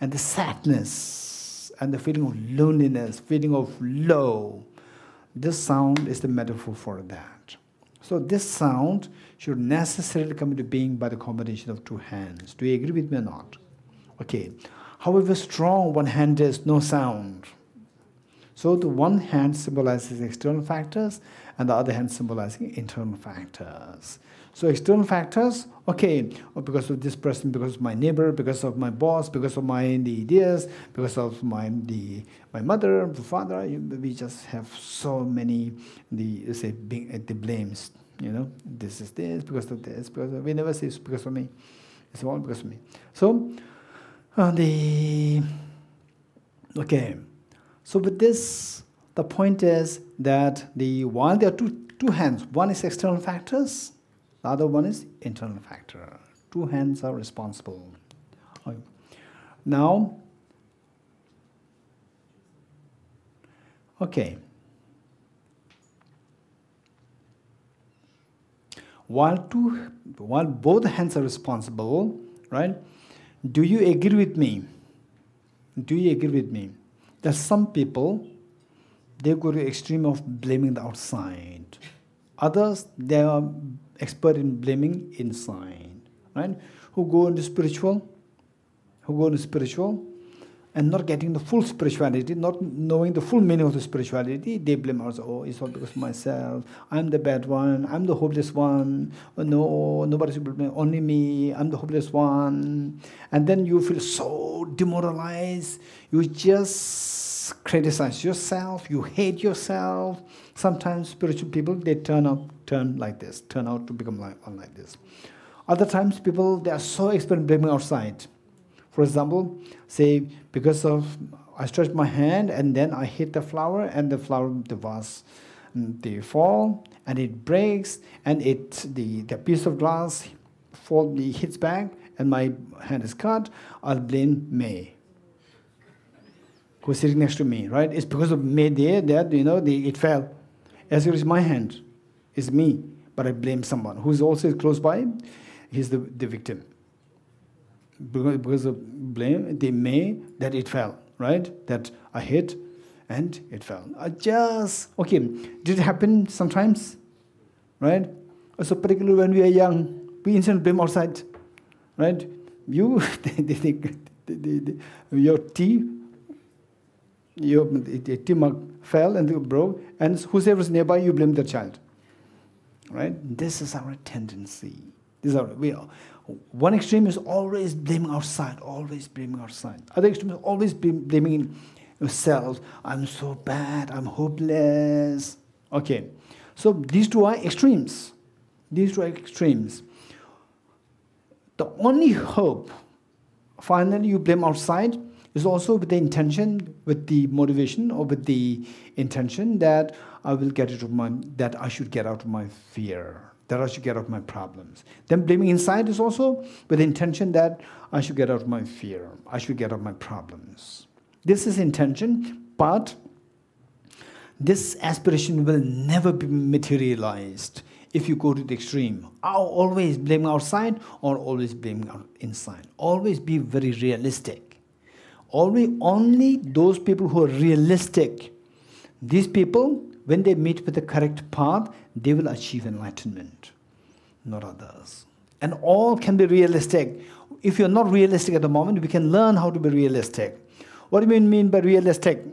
and the sadness, and the feeling of loneliness, feeling of low. This sound is the metaphor for that. So this sound should necessarily come into being by the combination of two hands. Do you agree with me or not? Okay. However strong one hand is, no sound. So the one hand symbolizes external factors and the other hand symbolizing internal factors. So external factors, okay, oh, because of this person, because of my neighbor, because of my boss, because of my the ideas, because of my the my mother, the father, we just have so many the say big, the blames. You know, this is this because of this because of, we never say it's because of me. It's all because of me. So uh, the okay. So with this, the point is that the while there are two two hands, one is external factors the other one is internal factor. Two hands are responsible. Now, okay. while two, while both hands are responsible, right? Do you agree with me? Do you agree with me that some people they go to the extreme of blaming the outside. Others they are expert in blaming inside, right? Who go into spiritual, who go into spiritual, and not getting the full spirituality, not knowing the full meaning of the spirituality, they blame us. Oh, it's all because myself. I'm the bad one. I'm the hopeless one. Oh, no, nobody should blame only me. I'm the hopeless one. And then you feel so demoralized. You just criticize yourself. You hate yourself. Sometimes spiritual people they turn out turn like this, turn out to become like, like this. Other times people they are so expert in blaming outside for example, say because of I stretch my hand and then I hit the flower and the flower the vase mm, they fall and it breaks and it the, the piece of glass fall the hits back and my hand is cut, I'll blame May. Who's sitting next to me, right? It's because of May there that you know the, it fell. As it is my hand, it's me, but I blame someone who's also close by. He's the, the victim because of blame, they may that it fell, right? That I hit and it fell. I just, okay, did it happen sometimes? Right? Uh, so particularly when we are young, we instantly blame outside, right? You, they think your tea, your tea mug fell and it broke, and whoever's nearby, you blame the child. Right? This is our tendency. This is our, we, are, one extreme is always blaming outside, always blaming outside. Other extreme is always blaming yourself. I'm so bad, I'm hopeless. Okay, so these two are extremes. These two are extremes. The only hope, finally, you blame outside, is also with the intention, with the motivation, or with the intention that I will get out of my, that I should get out of my fear that I should get out of my problems. Then blaming inside is also with the intention that I should get out of my fear, I should get out of my problems. This is intention, but this aspiration will never be materialized if you go to the extreme. Always blaming outside or always blaming inside. Always be very realistic. Always only those people who are realistic. These people when they meet with the correct path, they will achieve enlightenment, not others. And all can be realistic. If you're not realistic at the moment, we can learn how to be realistic. What do you mean by realistic?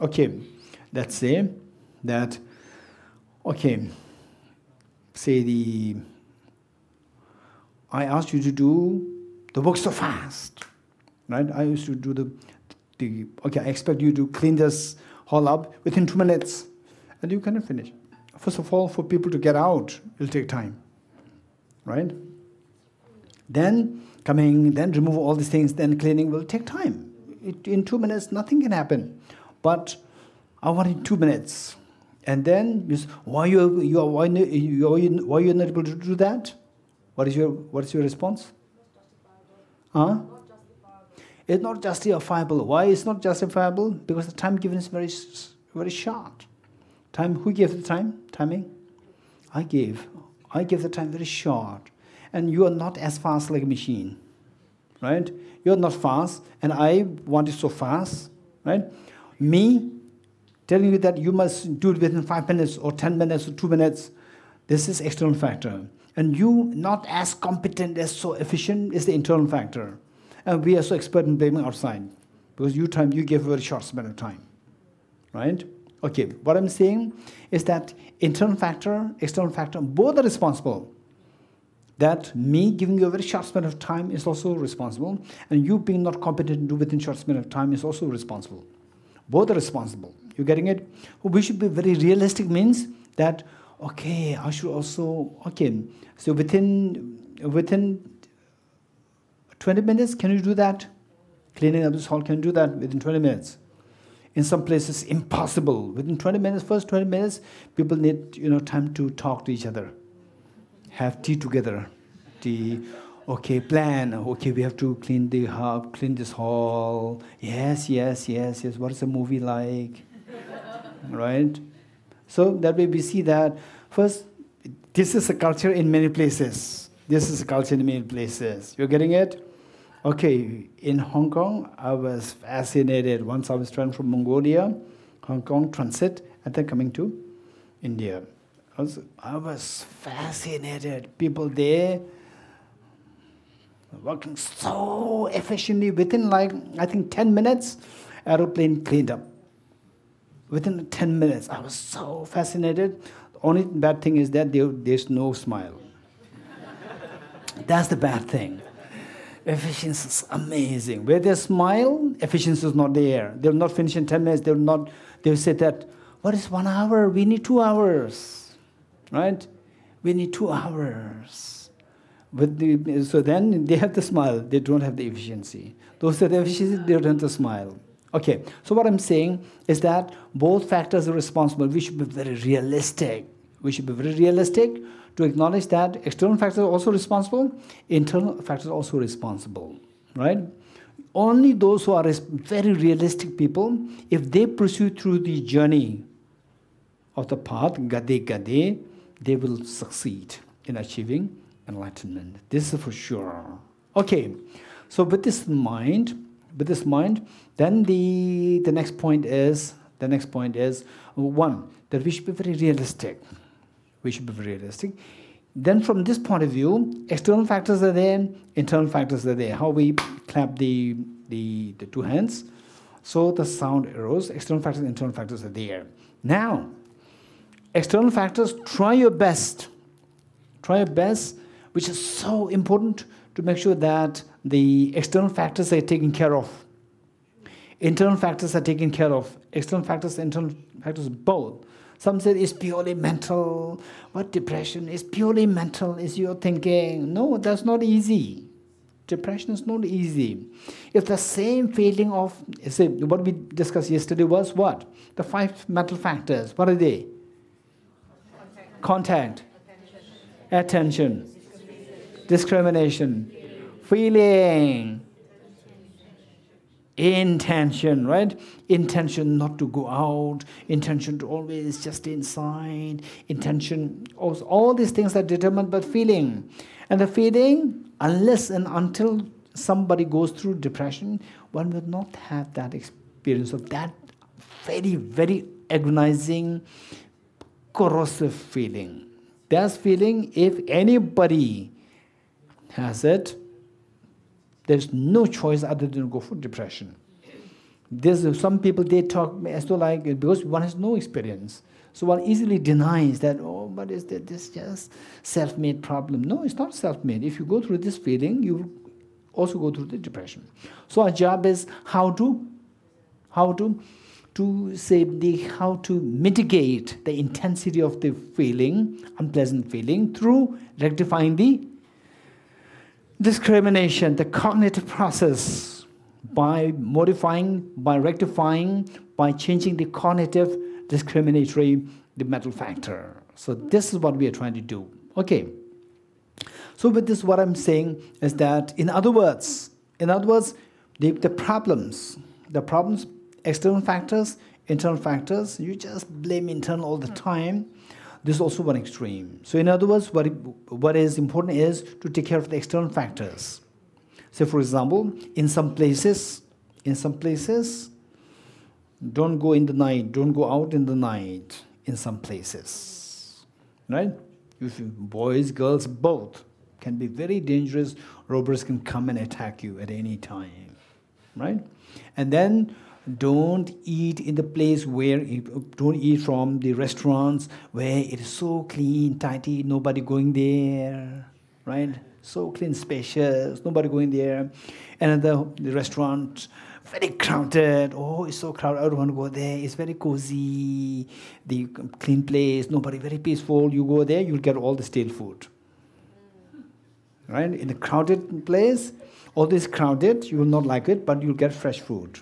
Okay, let's say that, okay, say the, I asked you to do the work so fast, right? I used to do the, the okay, I expect you to clean this hall up within two minutes and you cannot finish. First of all, for people to get out, it will take time, right? Then coming, then remove all these things, then cleaning will take time. It, in two minutes, nothing can happen. But I want in two minutes. And then you say, why you, you are, why, you, why you not able to do that? What is your what is your response? Huh? It's not justifiable. Why it's not justifiable? Because the time given is very very short. Time, who gave the time? Timing? I gave. I gave the time very short. And you are not as fast like a machine. Right? You're not fast, and I want it so fast. Right? Me telling you that you must do it within five minutes or 10 minutes or two minutes, this is external factor. And you not as competent as so efficient is the internal factor. And we are so expert in blaming outside. Because you time you give a very short span of time. Right? Okay, what I'm saying is that internal factor, external factor, both are responsible. That me giving you a very short span of time is also responsible, and you being not competent to do within short span of time is also responsible. Both are responsible. You getting it? We should be very realistic means that okay, I should also okay. So within within 20 minutes, can you do that? Cleaning up this hall, can you do that within 20 minutes? in some places impossible. Within 20 minutes, first 20 minutes, people need you know time to talk to each other, have tea together. Tea, okay, plan. Okay, we have to clean the hub, clean this hall. Yes, yes, yes, yes. What is the movie like? right? So that way we see that first this is a culture in many places. This is a culture in many places. You're getting it? Okay, in Hong Kong, I was fascinated. Once I was traveling from Mongolia, Hong Kong transit, and then coming to India. I was, I was fascinated. People there working so efficiently within like, I think 10 minutes, aeroplane cleaned up. Within 10 minutes, I was so fascinated. The only bad thing is that there, there's no smile. That's the bad thing. Efficiency is amazing. Where they smile, efficiency is not there. They'll not finish in 10 minutes. They'll not, they'll say that, what is one hour? We need two hours, right? We need two hours. But the, so then they have the smile, they don't have the efficiency. Those that have efficiency, they don't have the smile. Okay, so what I'm saying is that both factors are responsible. We should be very realistic. We should be very realistic to acknowledge that external factors are also responsible, internal factors are also responsible, right? Only those who are very realistic people, if they pursue through the journey of the path, gade gade, they will succeed in achieving enlightenment. This is for sure. Okay, so with this mind, with this mind, then the the next point is the next point is one that we should be very realistic we should be realistic. Then from this point of view, external factors are there, internal factors are there. How we clap the, the, the two hands. So the sound arose, external factors, internal factors are there. Now, external factors, try your best. Try your best, which is so important to make sure that the external factors are taken care of. Internal factors are taken care of. External factors, internal factors, both. Some said it's purely mental. What depression is purely mental? Is your thinking? No, that's not easy. Depression is not easy. If the same feeling of, say, what we discussed yesterday was what? The five mental factors. What are they? Contact, Contact. attention, attention. discrimination, feeling intention, right? Intention not to go out, intention to always just inside, intention, all, these things are determined by feeling. And the feeling, unless and until somebody goes through depression, one will not have that experience of that very, very agonizing, corrosive feeling. That feeling, if anybody has it, there's no choice other than go for depression. There's some people they talk as though like because one has no experience. So one easily denies that, oh, but is that this just self-made problem? No, it's not self-made. If you go through this feeling, you also go through the depression. So our job is how to, how to, to say the how to mitigate the intensity of the feeling, unpleasant feeling, through rectifying the discrimination, the cognitive process, by modifying, by rectifying, by changing the cognitive discriminatory, the mental factor. So this is what we are trying to do. Okay. So with this, what I'm saying is that, in other words, in other words, the, the problems, the problems, external factors, internal factors, you just blame internal all the time this is also one extreme. So in other words, what, what is important is to take care of the external factors. So for example, in some places, in some places, don't go in the night, don't go out in the night in some places. Right? If boys, girls, both can be very dangerous. Robbers can come and attack you at any time. Right? And then don't eat in the place where you don't eat from the restaurants where it is so clean tidy nobody going there right? So clean spacious nobody going there. And the, the restaurant very crowded. Oh it's so crowded i don't want to go there. It's very cozy. The clean place nobody very peaceful. You go there you'll get all the stale food. Right? In a crowded place all this crowded you will not like it but you'll get fresh food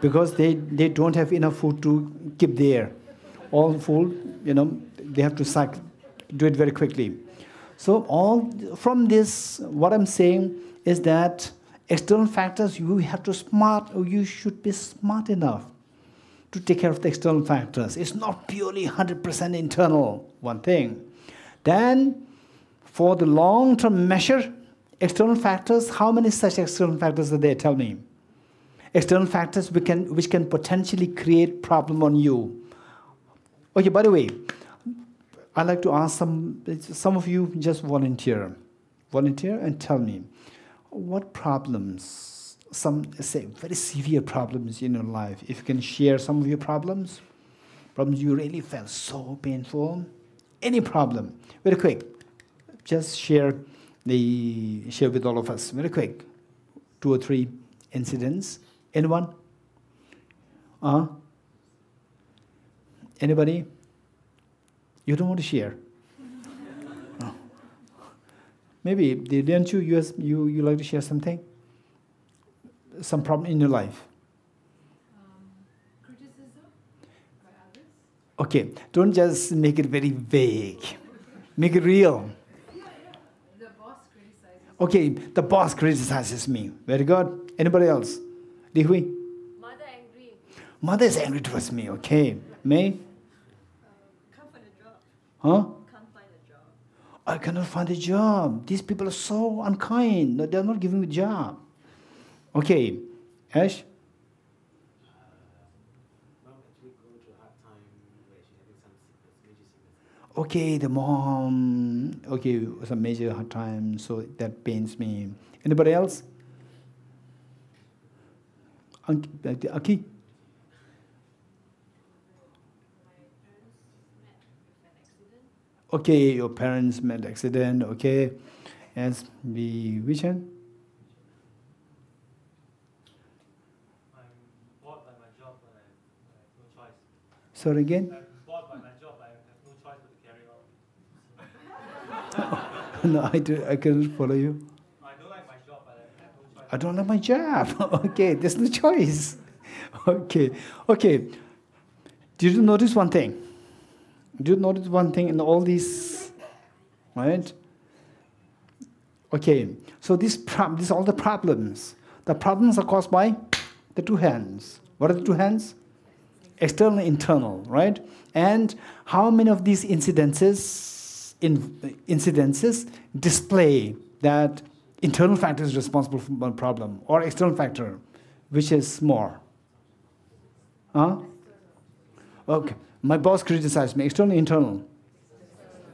because they, they don't have enough food to keep there. All food, you know, they have to suck, do it very quickly. So all from this, what I'm saying is that external factors, you have to smart, or you should be smart enough to take care of the external factors. It's not purely 100% internal, one thing. Then, for the long term measure, external factors, how many such external factors are there? Tell me. External factors which can, which can potentially create problem on you. Okay, by the way, I'd like to ask some, some of you just volunteer. Volunteer and tell me what problems, some say very severe problems in your life, if you can share some of your problems, problems you really felt so painful, any problem, very quick, just share the share with all of us, very quick, two or three incidents. Anyone? Uh? Anybody? You don't want to share? Maybe didn't you, you you you like to share something? Some problem in your life? Um, okay, don't just make it very vague. Make it real. The boss criticizes. Okay, the boss criticizes me. Very good. Anybody else? Dihui? Mother angry. Mother is angry towards me. Okay. May? Uh, can't find a job. Huh? Can't find a job. I cannot find a job. These people are so unkind. They're not giving me a job. Okay. Ash? Uh, mom actually going through a hard time where she's having some sickness, major sickness. Okay, the mom. Okay, some major hard time, so that pains me. Anybody else? Okay, your parents met accident. Okay, yes. The which one? Sorry again. No I do. I couldn't follow you. I don't like my job, but I have no choice. I don't like my job. okay, there's no choice. Okay, okay. Did you notice one thing? Did you notice one thing in all these? Right? Okay, so this prob- these all the problems. The problems are caused by the two hands. What are the two hands? External, and internal, right? And how many of these incidences, in, incidences display that internal factor is responsible for one problem or external factor, which is more? Huh? Okay. My boss criticized me. External, internal?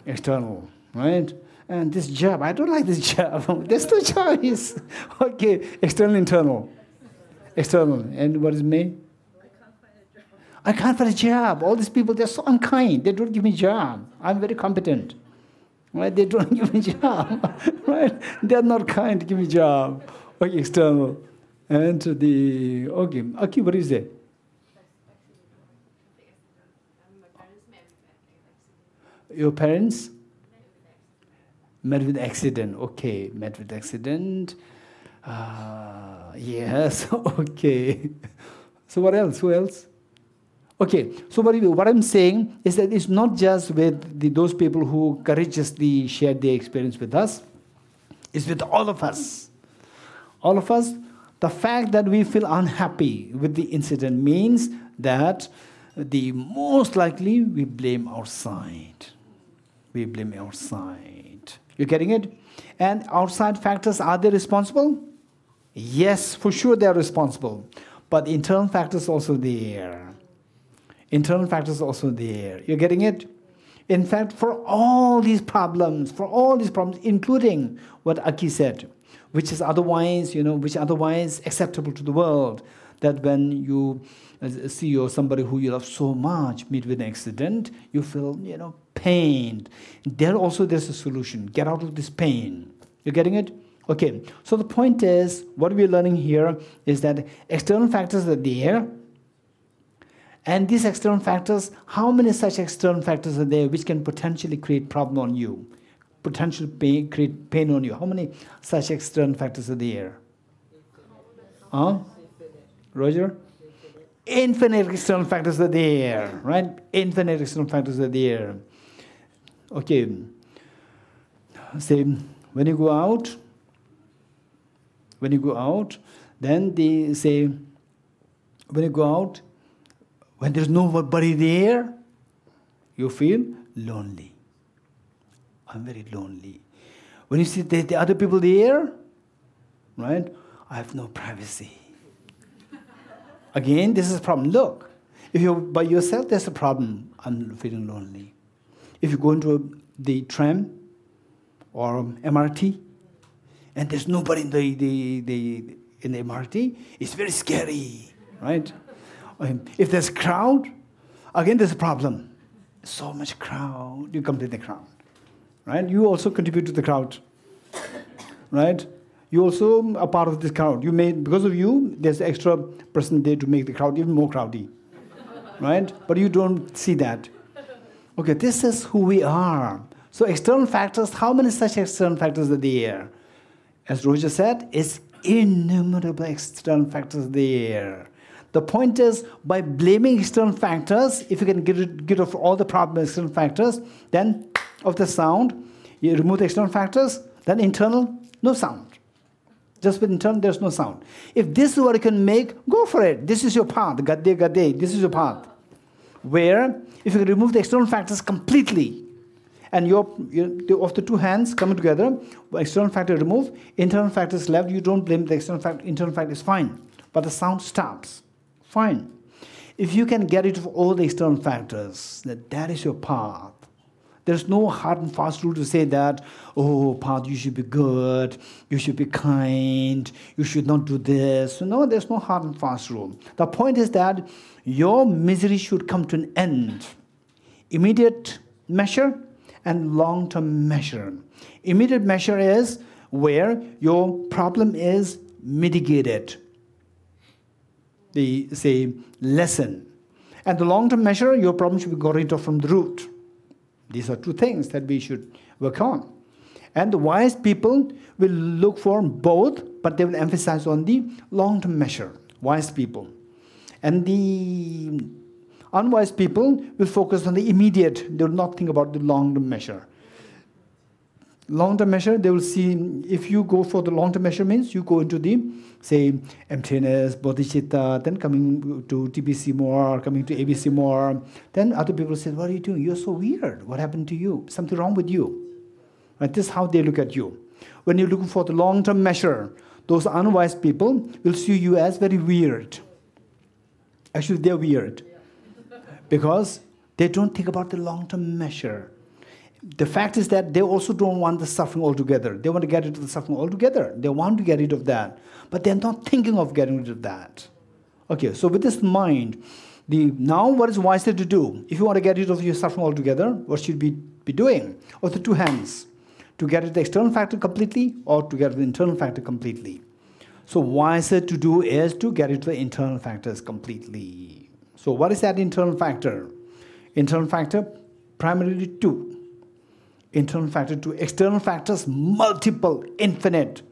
External, right? And this job, I don't like this job. There's no choice. Okay, external, internal. External. And what is me? I can't find a job. I can't find a job. All these people, they're so unkind. They don't give me a job. I'm very competent. Right? They don't give me job. right? They're not kind to give me job. Okay, external. And the, okay, Aki, what is it? Your parents? Met with accident. Okay, met with accident. Uh, yes, okay. So what else? Who else? Okay, so what, what I'm saying is that it's not just with the, those people who courageously shared their experience with us, it's with all of us. All of us, the fact that we feel unhappy with the incident means that the most likely we blame outside. We blame outside. You're getting it? And outside factors, are they responsible? Yes, for sure they are responsible. But internal factors also there. Internal factors also there. You're getting it? In fact, for all these problems, for all these problems, including what Aki said, which is otherwise, you know, which otherwise acceptable to the world, that when you uh, see or somebody who you love so much meet with an accident, you feel, you know, pained. There also there's a solution. Get out of this pain. You're getting it? Okay. So the point is, what we're learning here is that external factors are there, and these external factors, how many such external factors are there which can potentially create problem on you? Potential pain, create pain on you. How many such external factors are there? Huh? Roger? Infinite external factors are there, right? Infinite external factors are there. Okay. Say, when you go out, when you go out, then they say, when you go out, when there's nobody there, you feel lonely. I'm very lonely. When you see the, the other people there, right? I have no privacy. Again, this is a problem. Look, if you're by yourself, there's a problem. I'm feeling lonely. If you go into the tram or MRT, and there's nobody in the, the, the, in the MRT, it's very scary, right? If there's crowd, again, there's a problem. So much crowd, you come to the crowd, right? You also contribute to the crowd, right? You also are part of this crowd. You made because of you, there's extra person there to make the crowd even more crowdy, right? But you don't see that. Okay, this is who we are. So external factors, how many such external factors are there? As Roger said, it's innumerable external factors there. The point is, by blaming external factors, if you can get rid, get of all the problem external factors, then of the sound, you remove the external factors, then internal, no sound. Just with internal, there's no sound. If this is what you can make, go for it. This is your path. Gade, gade, this is your path. Where, if you can remove the external factors completely, and your, your of the two hands coming together, external factor remove, internal factor is left, you don't blame the external factor, internal factor is fine. But the sound stops. Fine. If you can get rid of all the external factors, that, that is your path. There's no hard and fast rule to say that, oh, path, you should be good, you should be kind, you should not do this. No, there's no hard and fast rule. The point is that your misery should come to an end. Immediate measure and long term measure. Immediate measure is where your problem is mitigated, the say lesson. And the long term measure, your problem should be got rid of from the root. These are two things that we should work on. And the wise people will look for both, but they will emphasize on the long term measure. Wise people. And the unwise people will focus on the immediate, they will not think about the long term measure. Long term measure, they will see if you go for the long term measurements, you go into the say emptiness, bodhicitta, then coming to TBC more, coming to ABC more. Then other people say, What are you doing? You're so weird. What happened to you? Something wrong with you. Right? This is how they look at you. When you're looking for the long term measure, those unwise people will see you as very weird. Actually, they're weird because they don't think about the long term measure. The fact is that they also don't want the suffering altogether. They want to get rid of the suffering altogether. They want to get rid of that, but they're not thinking of getting rid of that. Okay, so with this mind, the now what is wiser to do? If you want to get rid of your suffering altogether, what should we be doing? Or the two hands, to get rid of the external factor completely, or to get rid of the internal factor completely. So wiser to do is to get rid of the internal factors completely. So what is that internal factor? Internal factor, primarily two. Internal factor to External factors, multiple, infinite.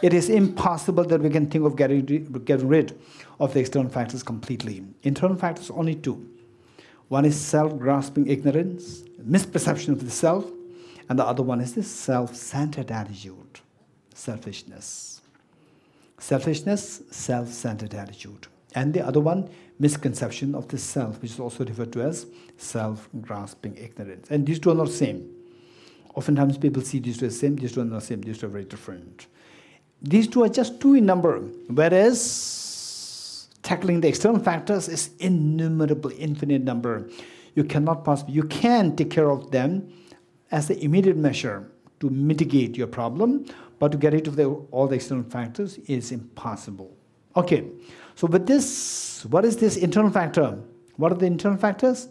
It is impossible that we can think of getting, getting rid of the external factors completely. Internal factors only two. One is self-grasping ignorance, misperception of the self, and the other one is this self-centered attitude, selfishness. Selfishness, self-centered attitude. And the other one, misconception of the self, which is also referred to as self-grasping ignorance. And these two are not same. Oftentimes people see these two as same, these two are not same, these two are very different. These two are just two in number, whereas tackling the external factors is innumerable, infinite number. You cannot possibly, you can take care of them as the immediate measure to mitigate your problem, but to get rid of the, all the external factors is impossible. Okay, so with this, what is this internal factor? What are the internal factors?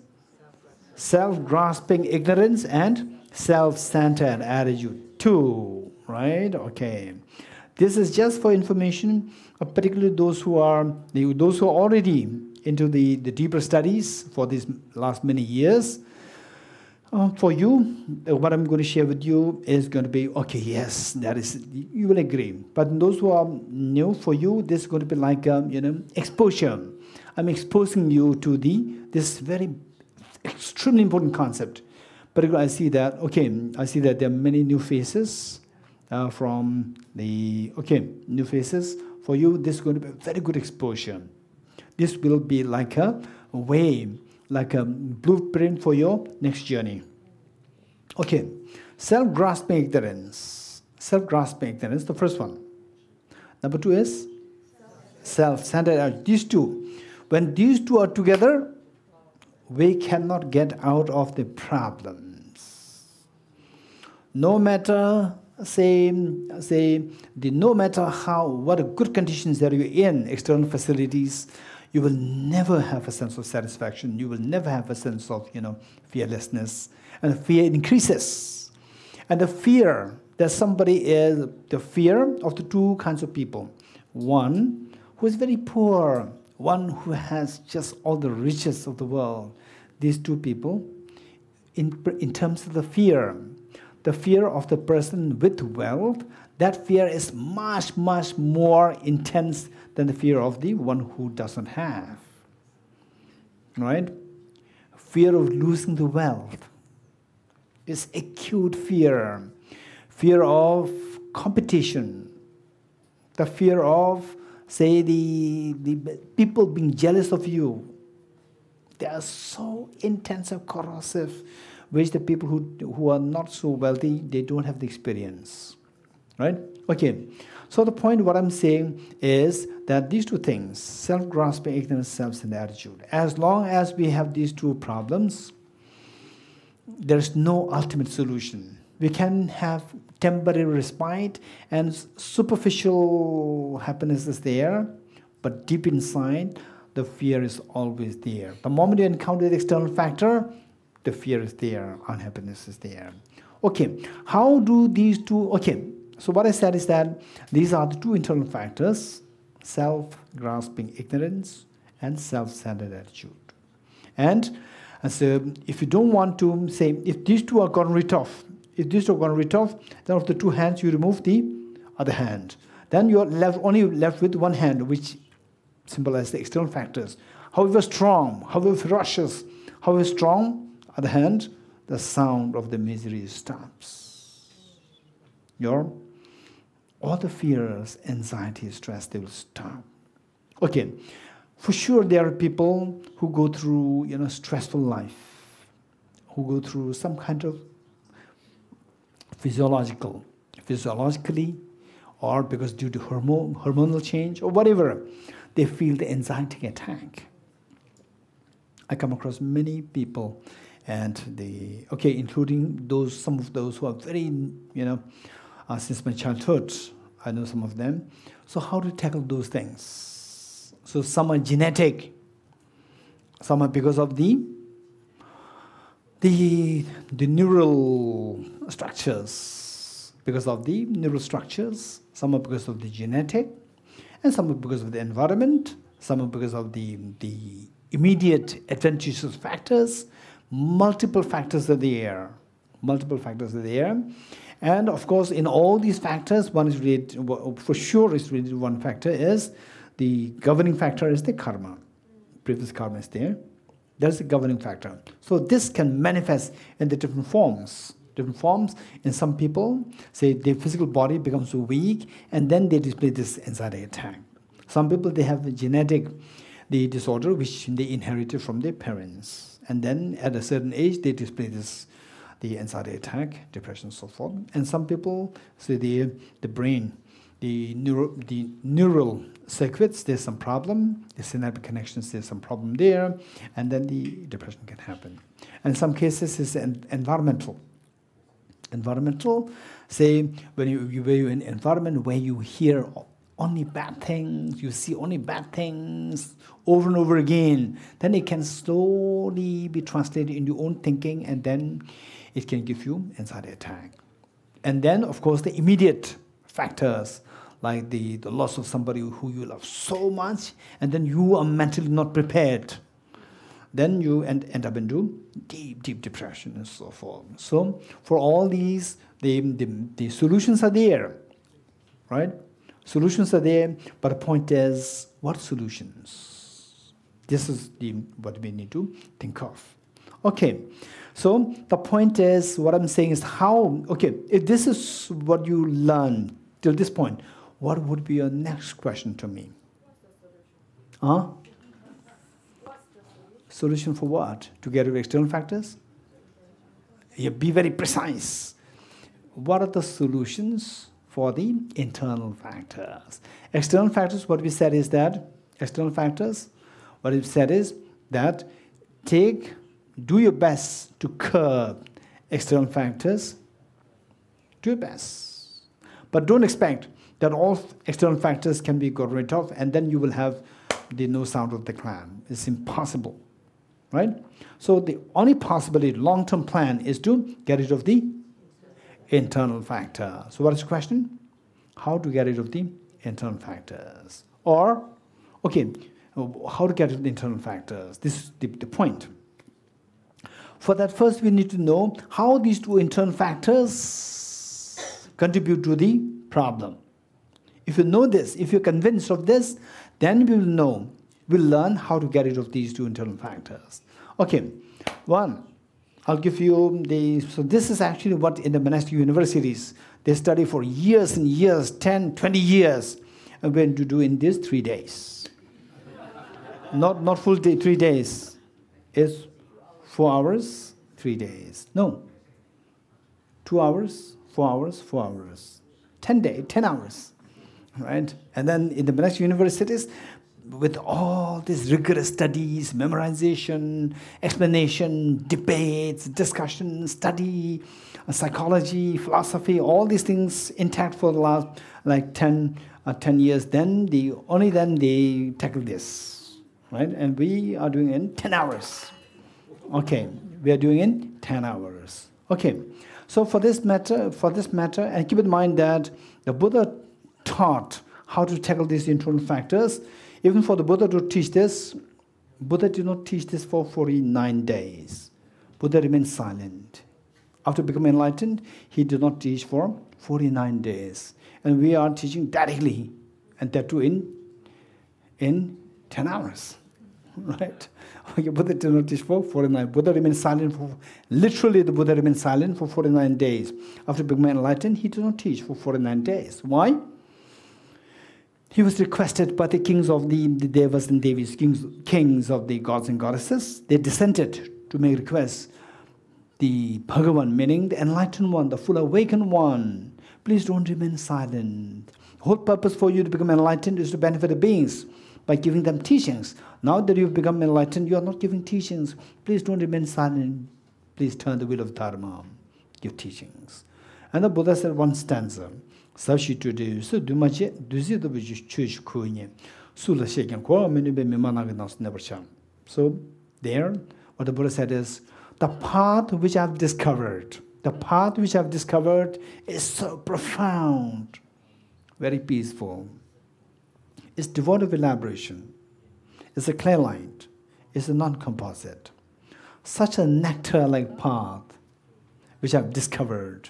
Self-grasping ignorance and self-centered attitude. too, right? Okay. This is just for information, uh, particularly those who are those who are already into the, the deeper studies for these last many years. Uh, for you, uh, what I'm going to share with you is going to be okay. Yes, that is you will agree. But those who are new for you, this is going to be like um, you know exposure. I'm exposing you to the this very extremely important concept. Particularly, I see that okay. I see that there are many new faces uh, from the okay new faces for you. This is going to be a very good exposure. This will be like a way like a blueprint for your next journey. Okay, self grasping ignorance. Self grasping ignorance, the first one. Number two is self centered. These two. When these two are together, we cannot get out of the problems. No matter say say the no matter how what good conditions are you in external facilities you will never have a sense of satisfaction. You will never have a sense of you know fearlessness. And the fear increases. And the fear that somebody is the fear of the two kinds of people. One who is very poor one who has just all the riches of the world these two people in, in terms of the fear the fear of the person with wealth, that fear is much, much more intense than the fear of the one who doesn't have. Right? Fear of losing the wealth is acute fear. Fear of competition. The fear of, say, the, the people being jealous of you. They are so intense and corrosive which the people who, who are not so wealthy, they don't have the experience. Right? Okay. So the point what I'm saying is that these two things, self-grasping, ignorance, self-centered attitude, as long as we have these two problems, there's no ultimate solution. We can have temporary respite and superficial happiness is there, but deep inside, the fear is always there. The moment you encounter the external factor, the fear is there, unhappiness is there. Okay, how do these two, okay, so what I said is that these are the two internal factors self grasping ignorance and self centered attitude. And, and so if you don't want to say, if these two are gone rid of, if are gone rid then of the two hands you remove the other hand. Then you're left only left with one hand, which symbolizes the external factors. However strong, however ferocious, however strong, other hand, the sound of the misery stops. Your all the fears, anxiety, stress, they will stop. Okay, for sure there are people who go through you know stressful life, who go through some kind of physiological, physiologically, or because due to hormone, hormonal change or whatever, they feel the anxiety attack. I come across many people and the okay, including those some of those who are very you know uh, since my childhood, I know some of them. So how to tackle those things? So some are genetic, some are because of the the the neural structures, because of the neural structures. Some are because of the genetic, and some are because of the environment. Some are because of the the immediate adventitious factors multiple factors are there. Multiple factors are there. And of course, in all these factors, one is related, for sure is related one factor is the governing factor is the karma. Previous karma is there. That's the governing factor. So this can manifest in the different forms. Different forms. In some people, say their physical body becomes weak and then they display this anxiety attack. Some people, they have a genetic the disorder which they inherited from their parents. And then at a certain age, they display this the anxiety attack, depression, so forth. And some people, say the, the brain the neuro, the neural circuits, there's some problem, the synaptic connections, there's some problem there, and then the depression can happen. And in some cases, it's environmental. Environmental, say when you, you were in an environment where you hear only bad things, you see only bad things over and over again, then it can slowly be translated into your own thinking and then it can give you anxiety attack. And then, of course, the immediate factors like the, the loss of somebody who you love so much, and then you are mentally not prepared. Then you end, end up into deep, deep depression and so forth. So, for all these, the, the, the solutions are there, right? Solutions are there, but the point is, what solutions? This is the, what we need to think of. Okay, so the point is, what I'm saying is how, okay, if this is what you learn till this point, what would be your next question to me? Huh? Solution for what? To get rid of external factors? Yeah, be very precise. what are the solutions for the internal factors? External factors, what we said is that, external factors, what we said is that take, do your best to curb external factors. Do your best. But don't expect that all external factors can be got rid of and then you will have the no sound of the clam. It's impossible, right? So the only possibility, long-term plan, is to get rid of the internal factor. So what is the question? How to get rid of the internal factors? Or, okay, how to get rid of the internal factors? This is the, the point. For that, first we need to know how these two internal factors contribute to the problem. If you know this, if you're convinced of this, then we will know, we'll learn how to get rid of these two internal factors. Okay, one, I'll give you the, so this is actually what in the monastic universities, they study for years and years, 10, 20 years, and when to do in these three days. not, not full day, three days. It's four hours, three days. No. Two hours, four hours, four hours. Ten day, ten hours. Right? And then in the monastic universities, with all these rigorous studies, memorization, explanation, debates, discussion, study, uh, psychology, philosophy, all these things intact for the last like 10, uh, 10 years, then the only then they tackle this, right? And we are doing in 10 hours. Okay, we are doing in 10 hours. Okay, so for this matter, for this matter, and keep in mind that the Buddha taught how to tackle these internal factors even for the Buddha to teach this, Buddha did not teach this for 49 days. Buddha remained silent. After becoming enlightened, he did not teach for 49 days. And we are teaching directly, and that too in, in 10 hours. Right? Okay, Buddha did not teach for 49. Buddha remained silent for, literally the Buddha remained silent for 49 days. After becoming enlightened, he did not teach for 49 days. Why? He was requested by the kings of the, the Devas and Devis, kings, kings of the gods and goddesses. They descended to make requests. The Bhagavan, meaning the enlightened one, the full awakened one, please don't remain silent. The whole purpose for you to become enlightened is to benefit the beings by giving them teachings. Now that you've become enlightened, you are not giving teachings. Please don't remain silent. Please turn the wheel of Dharma, give teachings. And the Buddha said one stanza sabshi tu de su du ma che du zi du bu ju chu chu ku ni su la she kyan ko me ni be me ma na ga nas never cham so there what the buddha said is the path which i've discovered the path which i've discovered is so profound very peaceful. It's devoid of elaboration. It's a clear light it's a non-composite. Such a nectar-like path which i've discovered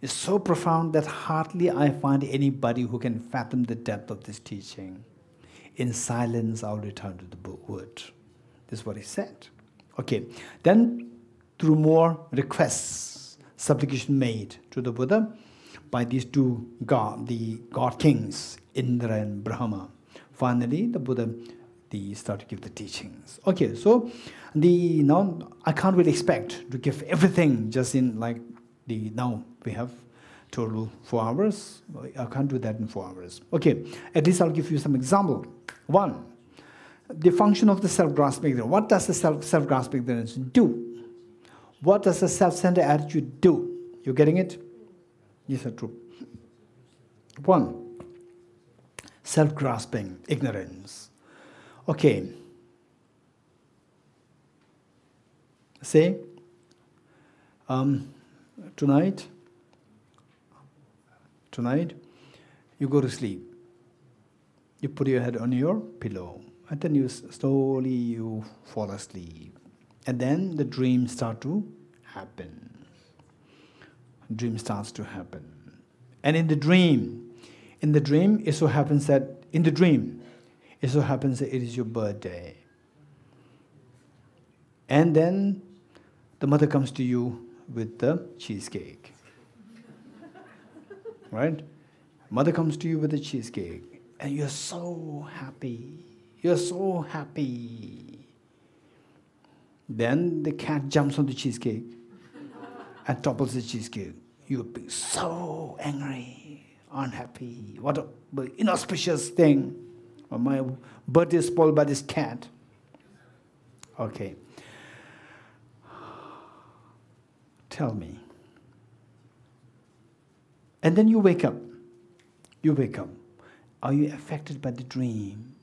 is so profound that hardly I find anybody who can fathom the depth of this teaching. In silence, I'll return to the wood. This is what he said. Okay, then through more requests, supplication made to the Buddha by these two god, the god kings, Indra and Brahma. Finally, the Buddha the start to give the teachings. Okay, so the now I can't really expect to give everything just in like the now we have total four hours. I can't do that in four hours. Okay, at least I'll give you some example. One, the function of the self-grasping ignorance. What does the self, self-grasping ignorance do? What does the self-centered attitude do? You getting it? Yes, are true. One, self-grasping ignorance. Okay. Say, um, tonight, tonight, you go to sleep. You put your head on your pillow, and then you slowly you fall asleep, and then the dreams start to happen. Dream starts to happen, and in the dream, in the dream, it so happens that in the dream, it so happens that it is your birthday, and then the mother comes to you with the cheesecake. Right? Mother comes to you with a cheesecake, and you're so happy. You're so happy. Then the cat jumps on the cheesecake and topples the cheesecake. You'll be so angry, unhappy. What an inauspicious thing. My birthday is spoiled by this cat. Okay. Tell me. And then you wake up. You wake up. Are you affected by the dream?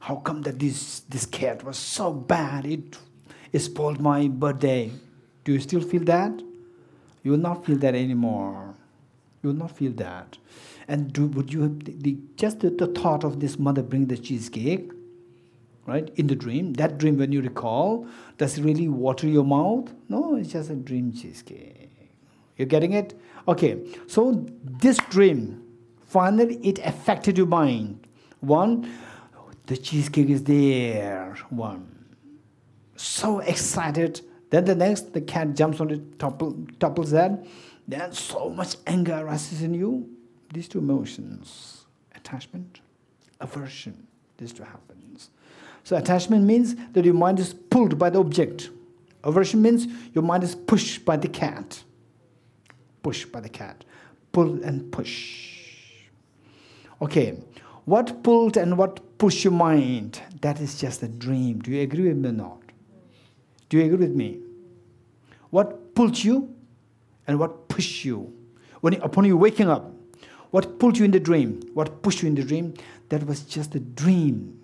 How come that this, this cat was so bad? It, it spoiled my birthday. Do you still feel that? You will not feel that anymore. You will not feel that. And do, would you the, the, just the, the thought of this mother bring the cheesecake, right, in the dream? That dream, when you recall, does it really water your mouth? No, it's just a dream cheesecake. You're getting it? Okay, so this dream, finally, it affected your mind. One, the cheesecake is there. One, so excited then the next, the cat jumps on it, topple, topples that. Then so much anger arises in you. These two emotions, attachment, aversion, these two happens. So attachment means that your mind is pulled by the object. Aversion means your mind is pushed by the cat. Pushed by the cat. Pull and push. Okay, what pulled and what pushed your mind? That is just a dream. Do you agree with me or not? Do you agree with me? What pulled you and what pushed you? When upon you waking up, what pulled you in the dream? What pushed you in the dream? That was just a dream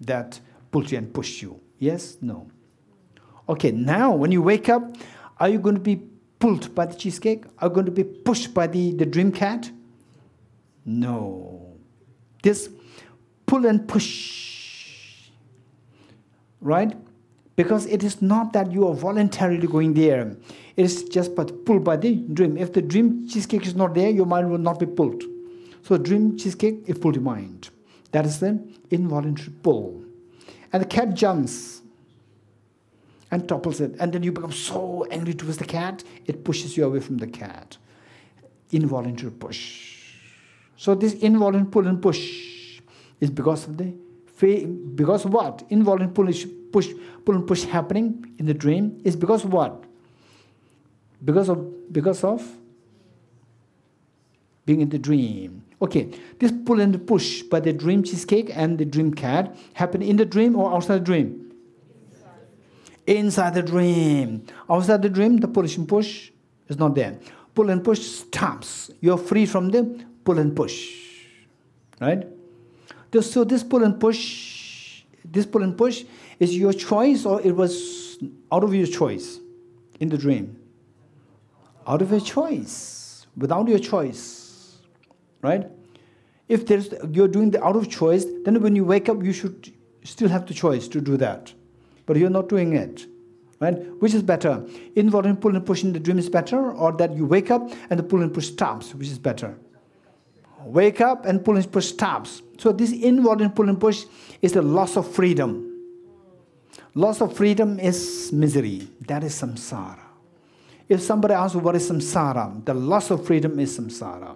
that pulled you and pushed you. Yes? No. Okay, now when you wake up, are you going to be pulled by the cheesecake? Are going to be pushed by the, the dream cat? No. This pull and push, right? Because it is not that you are voluntarily going there. It is just but pulled by the dream. If the dream cheesecake is not there, your mind will not be pulled. So dream cheesecake, it pulled your mind. That is the involuntary pull. And the cat jumps and topples it. And then you become so angry towards the cat, it pushes you away from the cat. Involuntary push. So this involuntary pull and push is because of the because of what? Involuntary pull push, pull and push happening in the dream is because of what? Because of because of being in the dream. Okay, this pull and push by the dream cheesecake and the dream cat happen in the dream or outside the dream? Inside, the dream. Outside the dream, the pull and push is not there. Pull and push stops. You're free from the pull and push. Right? So this pull and push, this pull and push is your choice or it was out of your choice in the dream? Out of your choice, without your choice, right? If there's, you're doing the out of choice, then when you wake up, you should still have the choice to do that. But you're not doing it. Right? Which is better? Involuntary pull and push in the dream is better, or that you wake up and the pull and push stops, which is better? Wake up and pull and push stops. So this involuntary pull and push is the loss of freedom. Loss of freedom is misery. That is samsara. If somebody asks what is samsara, the loss of freedom is samsara.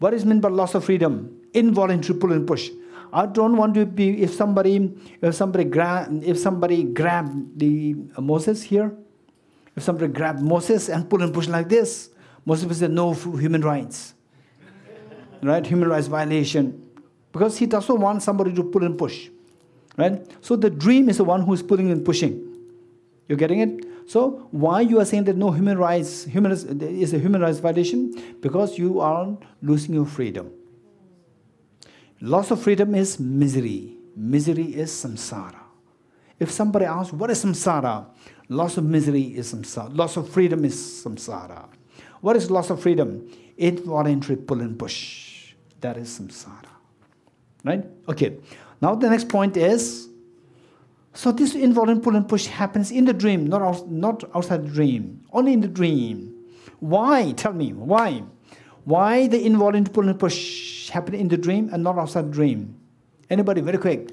What is meant by loss of freedom? Involuntary pull and push. I don't want to be if somebody if somebody grab if somebody grab the uh, Moses here, if somebody grab Moses and pull and push like this, Moses will say no human rights, right? Human rights violation, because he doesn't want somebody to pull and push. Right? So the dream is the one who is pulling and pushing. You're getting it? So why you are saying that no human rights human is a human rights violation? Because you are losing your freedom. Loss of freedom is misery. Misery is samsara. If somebody asks, what is samsara? Loss of misery is samsara. Loss of freedom is samsara. What is loss of freedom? Involuntary pull and push. That is samsara. Right? Okay. Now the next point is, so this involuntary pull and push happens in the dream, not, out, not outside the dream, only in the dream. Why? Tell me, why? Why the involuntary pull and push happen in the dream and not outside the dream? Anybody, very quick.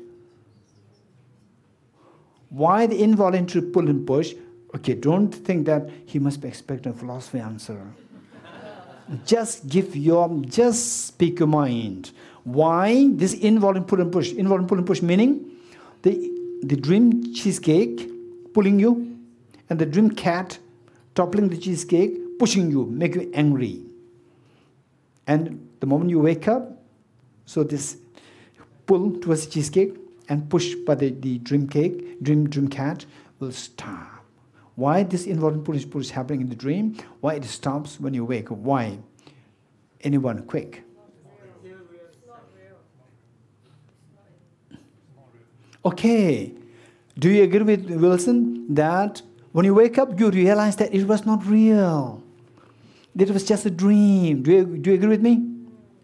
Why the involuntary pull and push? Okay, don't think that he must be expecting a philosophy answer. just give your, just speak your mind. Why this involuntary pull and push? Involuntary pull and push meaning the, the dream cheesecake pulling you and the dream cat toppling the cheesecake, pushing you, make you angry. And the moment you wake up, so this pull towards the cheesecake and push by the, the dream cake, dream dream cat will stop. Why this involuntary push, push is happening in the dream? Why it stops when you wake? Up. Why? Anyone quick? Okay. Do you agree with Wilson that when you wake up, you realize that it was not real? That it was just a dream. Do you, do you agree with me?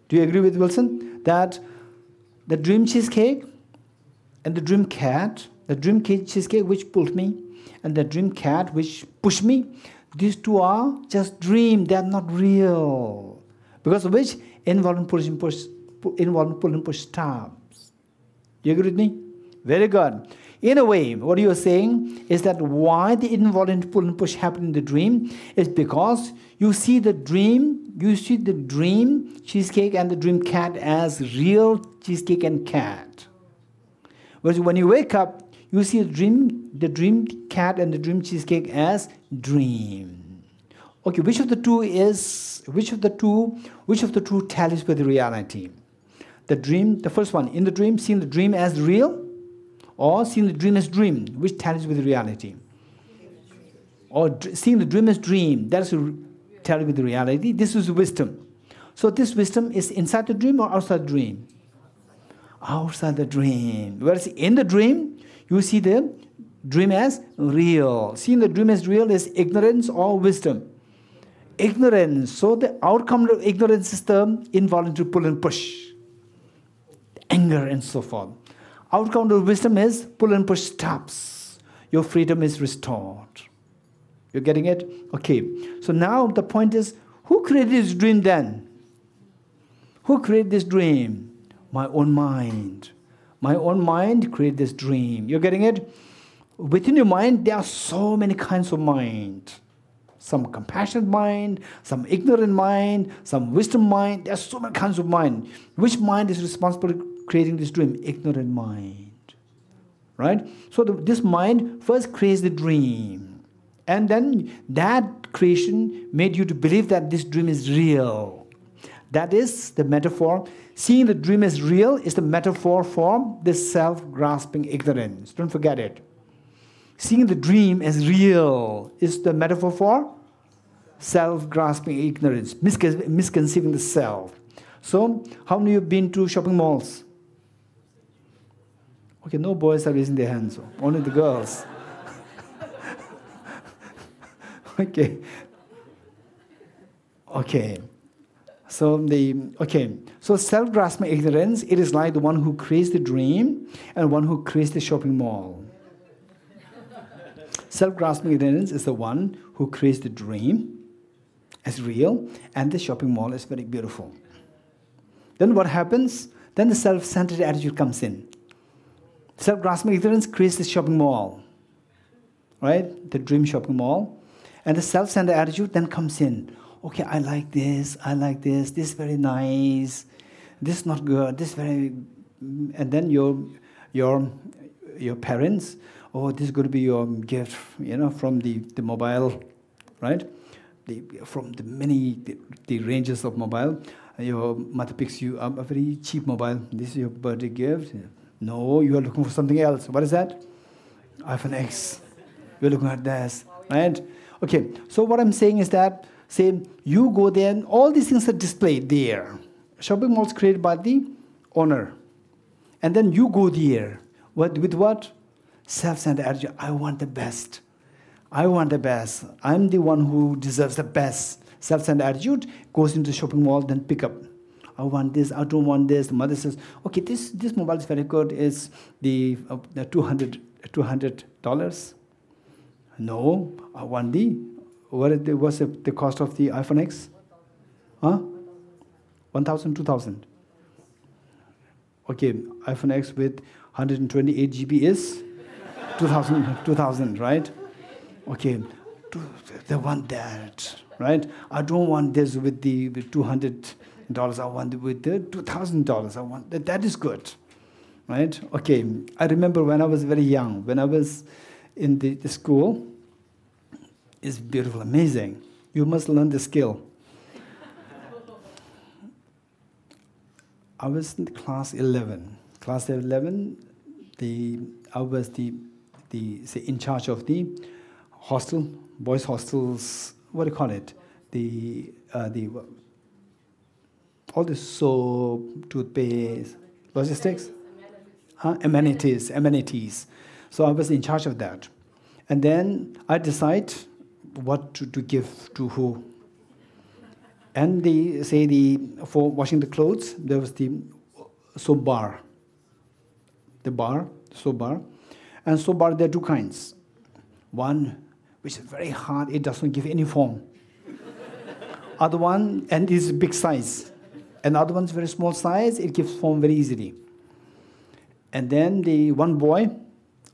Do you agree with Wilson? That the dream cheesecake and the dream cat, the dream cheesecake which pulled me, and the dream cat which pushed me, these two are just dream, they are not real. Because of which involuntary push, involuntary push stops. You agree with me? Very good. In a way, what you are saying is that why the involuntary pull and push happen in the dream is because you see the dream, you see the dream cheesecake and the dream cat as real cheesecake and cat. Whereas when you wake up, you see the dream, the dream cat and the dream cheesecake as dream. Okay, which of the two is which of the two which of the two tallies with the reality? The dream, the first one, in the dream, seeing the dream as real, or seeing the dream as dream, which tallies with reality? Or seeing the dream as dream, that's a tally with the reality. This is wisdom. So this wisdom is inside the dream or outside the dream? Outside the dream. Whereas in the dream, you see the dream as real. Seeing the dream as real is ignorance or wisdom. Ignorance. So the outcome of ignorance is the involuntary pull and push, anger and so forth. Outcome of wisdom is pull and push stops. Your freedom is restored. You're getting it? Okay. So now the point is who created this dream then? Who created this dream? My own mind. My own mind created this dream. You're getting it? Within your mind, there are so many kinds of mind. Some compassionate mind, some ignorant mind, some wisdom mind. There are so many kinds of mind. Which mind is responsible creating this dream? Ignorant mind. Right? So the, this mind first creates the dream. And then that creation made you to believe that this dream is real. That is the metaphor. Seeing the dream as real is the metaphor for this self grasping ignorance. Don't forget it. Seeing the dream as real is the metaphor for self grasping ignorance, misconceiving the self. So, how many of you have been to shopping malls? Okay, no boys are raising their hands, only the girls. okay. Okay. So the okay. So self-grasping ignorance, it is like the one who creates the dream and one who creates the shopping mall. self-grasping ignorance is the one who creates the dream as real, and the shopping mall is very beautiful. Then what happens? Then the self-centered attitude comes in. Self-grasping ignorance creates the shopping mall, right? The dream shopping mall. And the self-centered attitude then comes in. Okay, I like this, I like this, this is very nice, this is not good, this is very and then your your your parents, oh, this is going to be your gift, you know, from the, the mobile, right? The, from the many the, the ranges of mobile, your mother picks you up a very cheap mobile. This is your birthday gift. No, you are looking for something else. What is that? iPhone X. You're looking at this, right? Okay, so what I'm saying is that, say, you go there and all these things are displayed there. Shopping malls created by the owner. And then you go there. What, with what? Self-centered attitude. I want the best. I want the best. I'm the one who deserves the best. Self-centered attitude goes into the shopping mall, then pick up. I want this, I don't want this. The mother says, okay, this, this mobile is very good. It's the, uh, the 200 $200. No, I want the, what is the, what's the, the cost of the iPhone X? Huh? 1,000, 2,000. Okay, iPhone X with 128 GB is 2,000, 2000, right? Okay, they want that, right? I don't want this with the with 200 dollars. I want with the 2,000 dollars. I want that. That is good, right? Okay, I remember when I was very young, when I was in the, the school, it's beautiful, amazing. You must learn the skill. I was in class 11. Class 11, the, I was the, the say, in charge of the hostel, boys' hostels, what do you call it? The, uh, the, all the soap, toothpaste, logistics, amenities, amenities. So I was in charge of that. And then I decide what to, to give to who. And the say the for washing the clothes, there was the soap bar. The bar, soap bar. And soap bar there are two kinds. One which is very hard, it doesn't give any form. other one, and is big size. Another one's very small size, it gives form very easily. And then the one boy,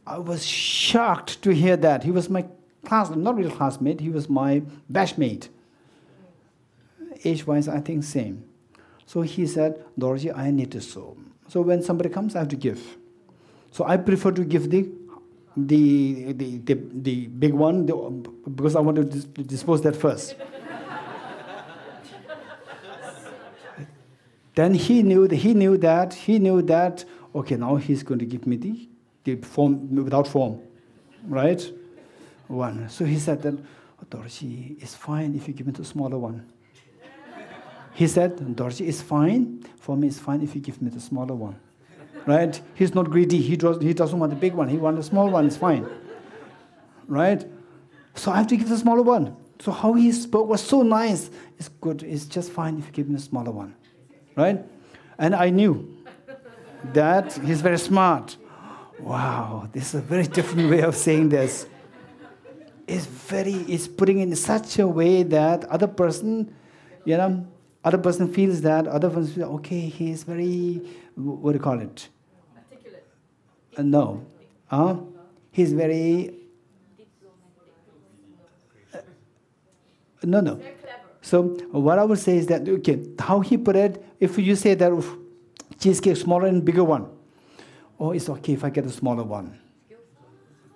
I was shocked to hear that. He was my class, not really classmate, he was my batchmate. Age-wise, I think same. So he said, Dorji, I need to sew. So when somebody comes, I have to give. So I prefer to give the the the the, the big one the, because I want to dis- dispose that first. Then he knew that he knew that he knew that okay now he's going to give me the the form without form, right? One. So he said that oh, Dorji, it's fine if you give me the smaller one. He said, Dorji, it's fine. For me, it's fine if you give me the smaller one right? He's not greedy. He, does, he doesn't want the big one. He wants the small one. It's fine, right? So I have to give the smaller one. So how he spoke was so nice. It's good. It's just fine if you give me the smaller one, right? And I knew that he's very smart. Wow, this is a very different way of saying this. It's very, it's putting in such a way that other person, you know, other person feels that, other person feels, okay, he's very, what do you call it? Uh, no. Uh, he's very. Uh, no, no. So what I would say is that okay, how he put it. If you say that cheesecake smaller and bigger one, oh, it's okay if I get a smaller one.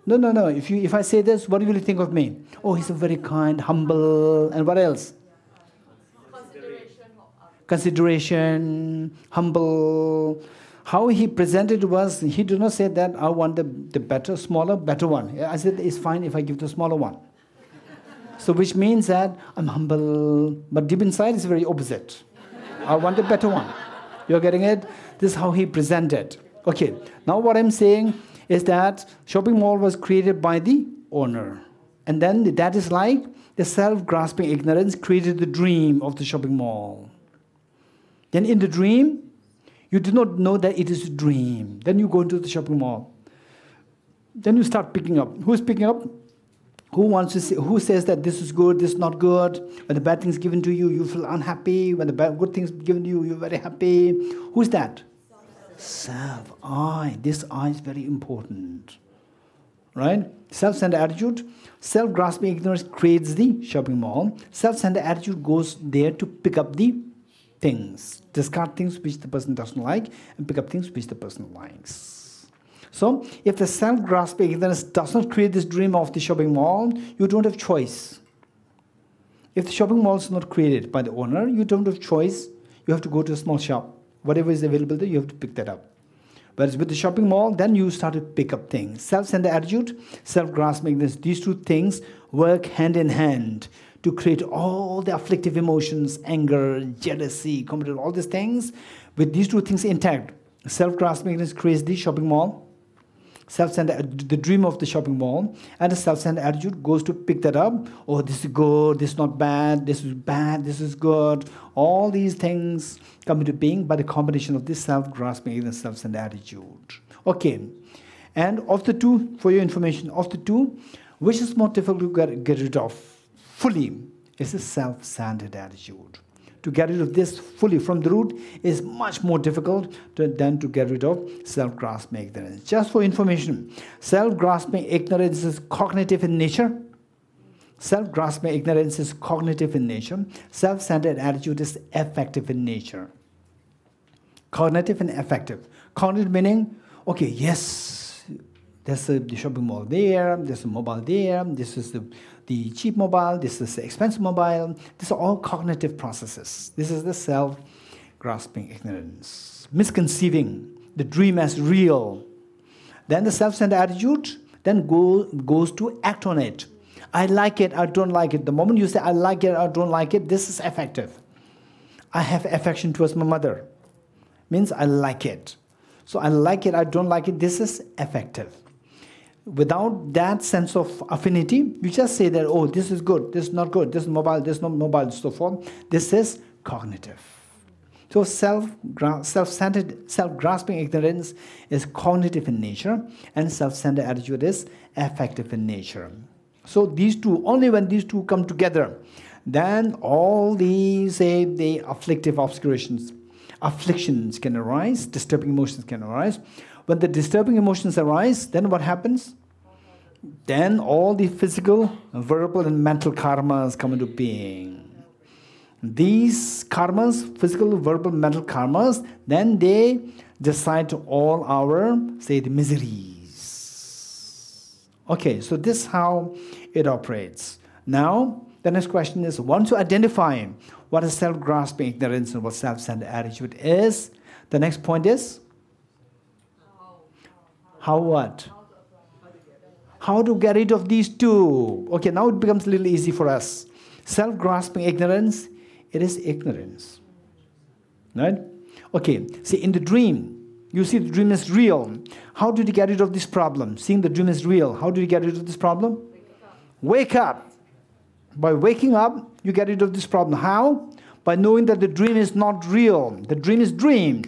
No, no, no. If you if I say this, what will you think of me? Oh, he's a very kind, humble, and what else? Consideration. Consideration, humble how he presented was he did not say that I want the, the better, smaller, better one. I said it's fine if I give the smaller one. So which means that I'm humble, but deep inside is very opposite. I want the better one. You're getting it? This is how he presented. Okay, now what I'm saying is that shopping mall was created by the owner. And then that is like the self-grasping ignorance created the dream of the shopping mall. Then in the dream, you do not know that it is a dream. Then you go into the shopping mall. Then you start picking up. Who's picking up? Who wants to say, who says that this is good, this is not good? When the bad things given to you, you feel unhappy. When the bad, good things given to you, you're very happy. Who's that? Self. I. This I is very important. Right? Self-centered attitude. Self-grasping ignorance creates the shopping mall. Self-centered attitude goes there to pick up the things, discard things which the person doesn't like, and pick up things which the person likes. So, if the self grasping ignorance does not create this dream of the shopping mall, you don't have choice. If the shopping mall is not created by the owner, you don't have choice. You have to go to a small shop. Whatever is available there, you have to pick that up. Whereas with the shopping mall, then you start to pick up things. Self centered attitude, self grasping ignorance, these two things work hand in hand to create all the afflictive emotions, anger, jealousy, all these things. With these two things intact, self-grasping creates the shopping mall, self-centered, the dream of the shopping mall, and the self-centered attitude goes to pick that up. Oh, this is good, this is not bad, this is bad, this is good. All these things come into being by the combination of this self-grasping and self-centered attitude. Okay, and of the two, for your information, of the two, which is more difficult to get, get rid of? fully is the self-centered attitude. To get rid of this fully from the root is much more difficult to, than to get rid of self-grasping ignorance. Just for information, self-grasping ignorance is cognitive in nature. Self-grasping ignorance is cognitive in nature. Self-centered attitude is affective in nature. Cognitive and affective. Cognitive meaning, okay, yes, There's a, the shopping mall there, there's a mobile there, this is the, the cheap mobile, this is the expensive mobile. These are all cognitive processes. This is the self grasping ignorance, misconceiving the dream as real. Then the self centered attitude then go, goes to act on it. I like it, I don't like it. The moment you say, I like it, I don't like it, this is effective. I have affection towards my mother. Means I like it. So I like it, I don't like it, this is effective. Without that sense of affinity, you just say that, oh, this is good, this is not good, this is mobile, this is not mobile, so forth. This is cognitive. So self self-centered, self-grasping ignorance is cognitive in nature, and self-centered attitude is affective in nature. So these two, only when these two come together, then all these say the afflictive obscurations, afflictions can arise, disturbing emotions can arise. When the disturbing emotions arise, then what happens? Then all the physical, verbal, and mental karmas come into being. These karmas, physical, verbal, mental karmas, then they decide all our, say, the miseries. Okay, so this is how it operates. Now, the next question is once you identify what is self grasping ignorance and what self centered attitude is, the next point is how what? How to get rid of these two. Okay, now it becomes a little easy for us. Self grasping ignorance it is ignorance. Right? Okay, see, in the dream, you see the dream is real. How did you get rid of this problem? Seeing the dream is real, how did you get rid of this problem? Wake up. By waking up, you get rid of this problem. How? By knowing that the dream is not real. The dream is dream.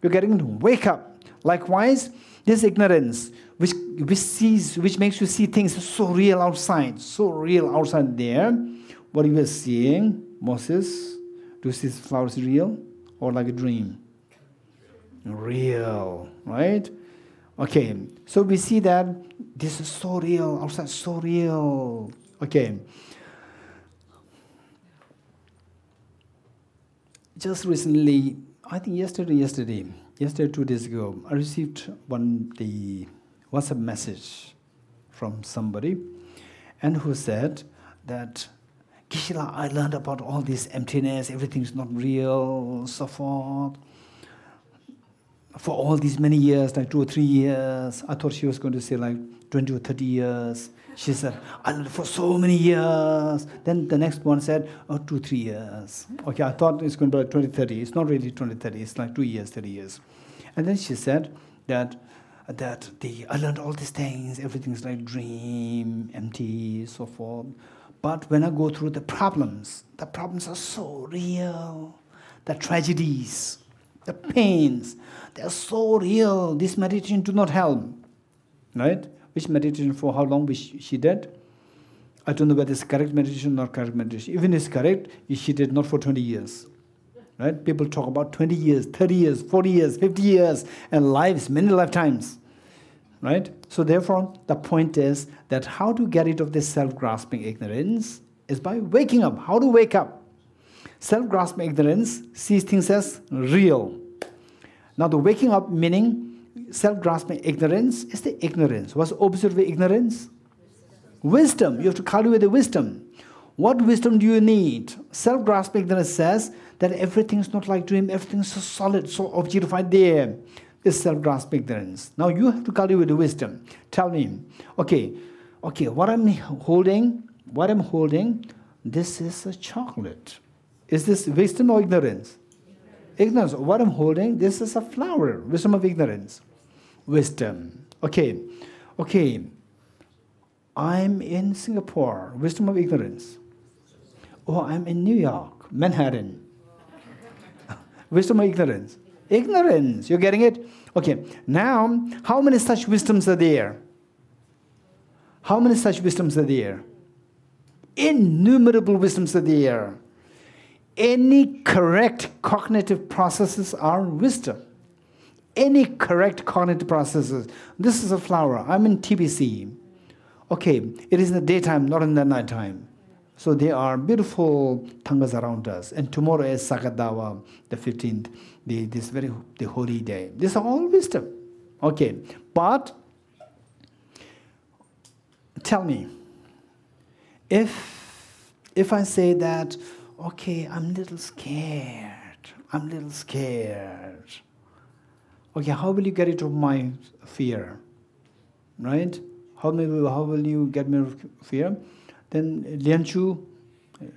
You're getting to wake up. Likewise, this ignorance, which which sees, which makes you see things so real outside, so real outside there. What you are seeing Moses, do you see flowers real or like a dream? Real, right? Okay, so we see that this is so real, outside so real. Okay. Just recently, I think yesterday, yesterday, yesterday two days ago i received one the whatsapp message from somebody and who said that kishila i learned about all this emptiness everything's not real so forth. For all these many years like two or three years i thought she was going to say like 20 or 30 years. She said, I learned for so many years. Then the next one said, oh, two, three years. Okay, I thought it's going to be like 20, 30. It's not really 20, 30. It's like two years, 30 years. And then she said that that the I learned all these things, everything's like dream, empty, so forth. But when I go through the problems, the problems are so real. The tragedies, the pains, they're so real. This meditation do not help. Right? Which meditation for how long she did? I don't know whether it's correct meditation or correct meditation. Even if it's correct, she did not for 20 years. Right? People talk about 20 years, 30 years, 40 years, 50 years, and lives, many lifetimes right? So therefore, the point is that how to get rid of this self-grasping ignorance is by waking up. How to wake up? Self-grasping ignorance sees things as real. Now the waking up meaning self-grasping ignorance is the ignorance. What's opposite ignorance? Wisdom. You have to cultivate the wisdom. What wisdom do you need? Self-grasping ignorance says that everything is not like dream, everything is so solid, so objectified there is self-grasping ignorance. Now you have to cultivate the wisdom. Tell me, okay, okay, what I'm holding, what I'm holding, this is a chocolate. Is this wisdom or ignorance? Ignorance. What I'm holding, this is a flower. Wisdom of ignorance. Wisdom. Okay, okay. I'm in Singapore. Wisdom of ignorance. Oh, I'm in New York, Manhattan. wisdom of ignorance. Ignorance. You're getting it? Okay. Now, how many such wisdoms are there? How many such wisdoms are there? Innumerable wisdoms are there. Any correct cognitive processes are wisdom. Any correct cognitive processes. This is a flower. I'm in TBC. Okay, it is in the daytime, not in the nighttime. So there are beautiful thangkas around us. And tomorrow is Saga Dawa, the 15th the, this very the holy day. This is all wisdom. Okay, but tell me, if if I say that, okay, I'm a little scared. I'm a little scared. Okay, how will you get rid of my fear? Right? How will, how will you get of fear? Then Lian Chu,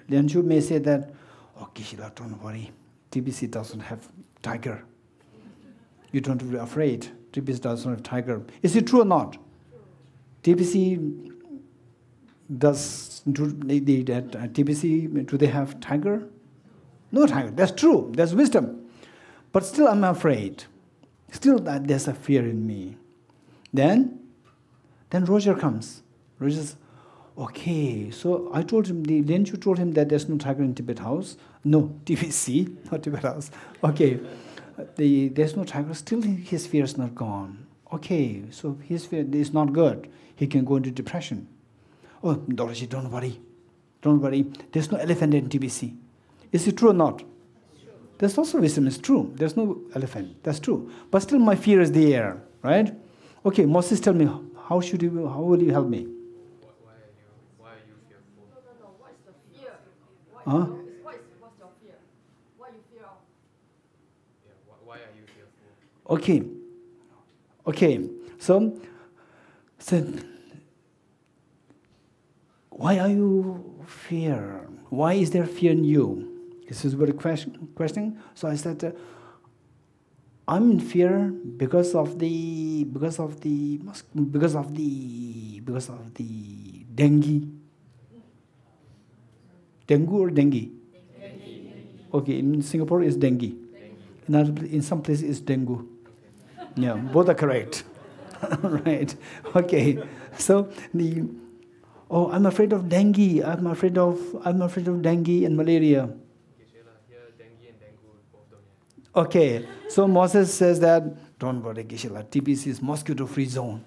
Lian Chu may say that, okay, Sheila, don't worry. TBC doesn't have tiger. You don't be afraid. TBC doesn't have tiger. Is it true or not? TBC does do that uh, TBC do they have tiger? No tiger. That's true. That's wisdom. But still, I'm afraid. Still, there's a fear in me. Then, then Roger comes. Roger says, okay. So I told him. The then you told him that there's no tiger in Tibet house. No, TBC, not Tibet house. Okay. The, there's no tiger. Still, his fear is not gone. Okay. So his fear is not good. He can go into depression. Oh, don't worry. Don't worry. There's no elephant in TBC. Is it true or not? There's also wisdom, it's true. There's no elephant. That's true. But still my fear is there, right? Okay, Moses, tell me, how should you how will you help me? Why are you fearful? No, no, no. What is the fear? Huh? what is, what's your fear? What you fear of? Yeah, wh- why are you fearful? Okay. Okay. So, so why are you fear? Why is there fear in you? This is a question. Question. So I said, uh, I'm in fear because of the because of the because of the because of the dengue. Dengue or dengue? Okay, in Singapore it's dengue. In, other, in some places it's dengue. Yeah, both are correct. right. Okay. So the oh, I'm afraid of dengue. I'm afraid of I'm afraid of dengue and malaria. Okay, Sheila, here dengue and don't have. Okay. So Moses says that don't worry, Geshe-la. TBC is mosquito-free zone.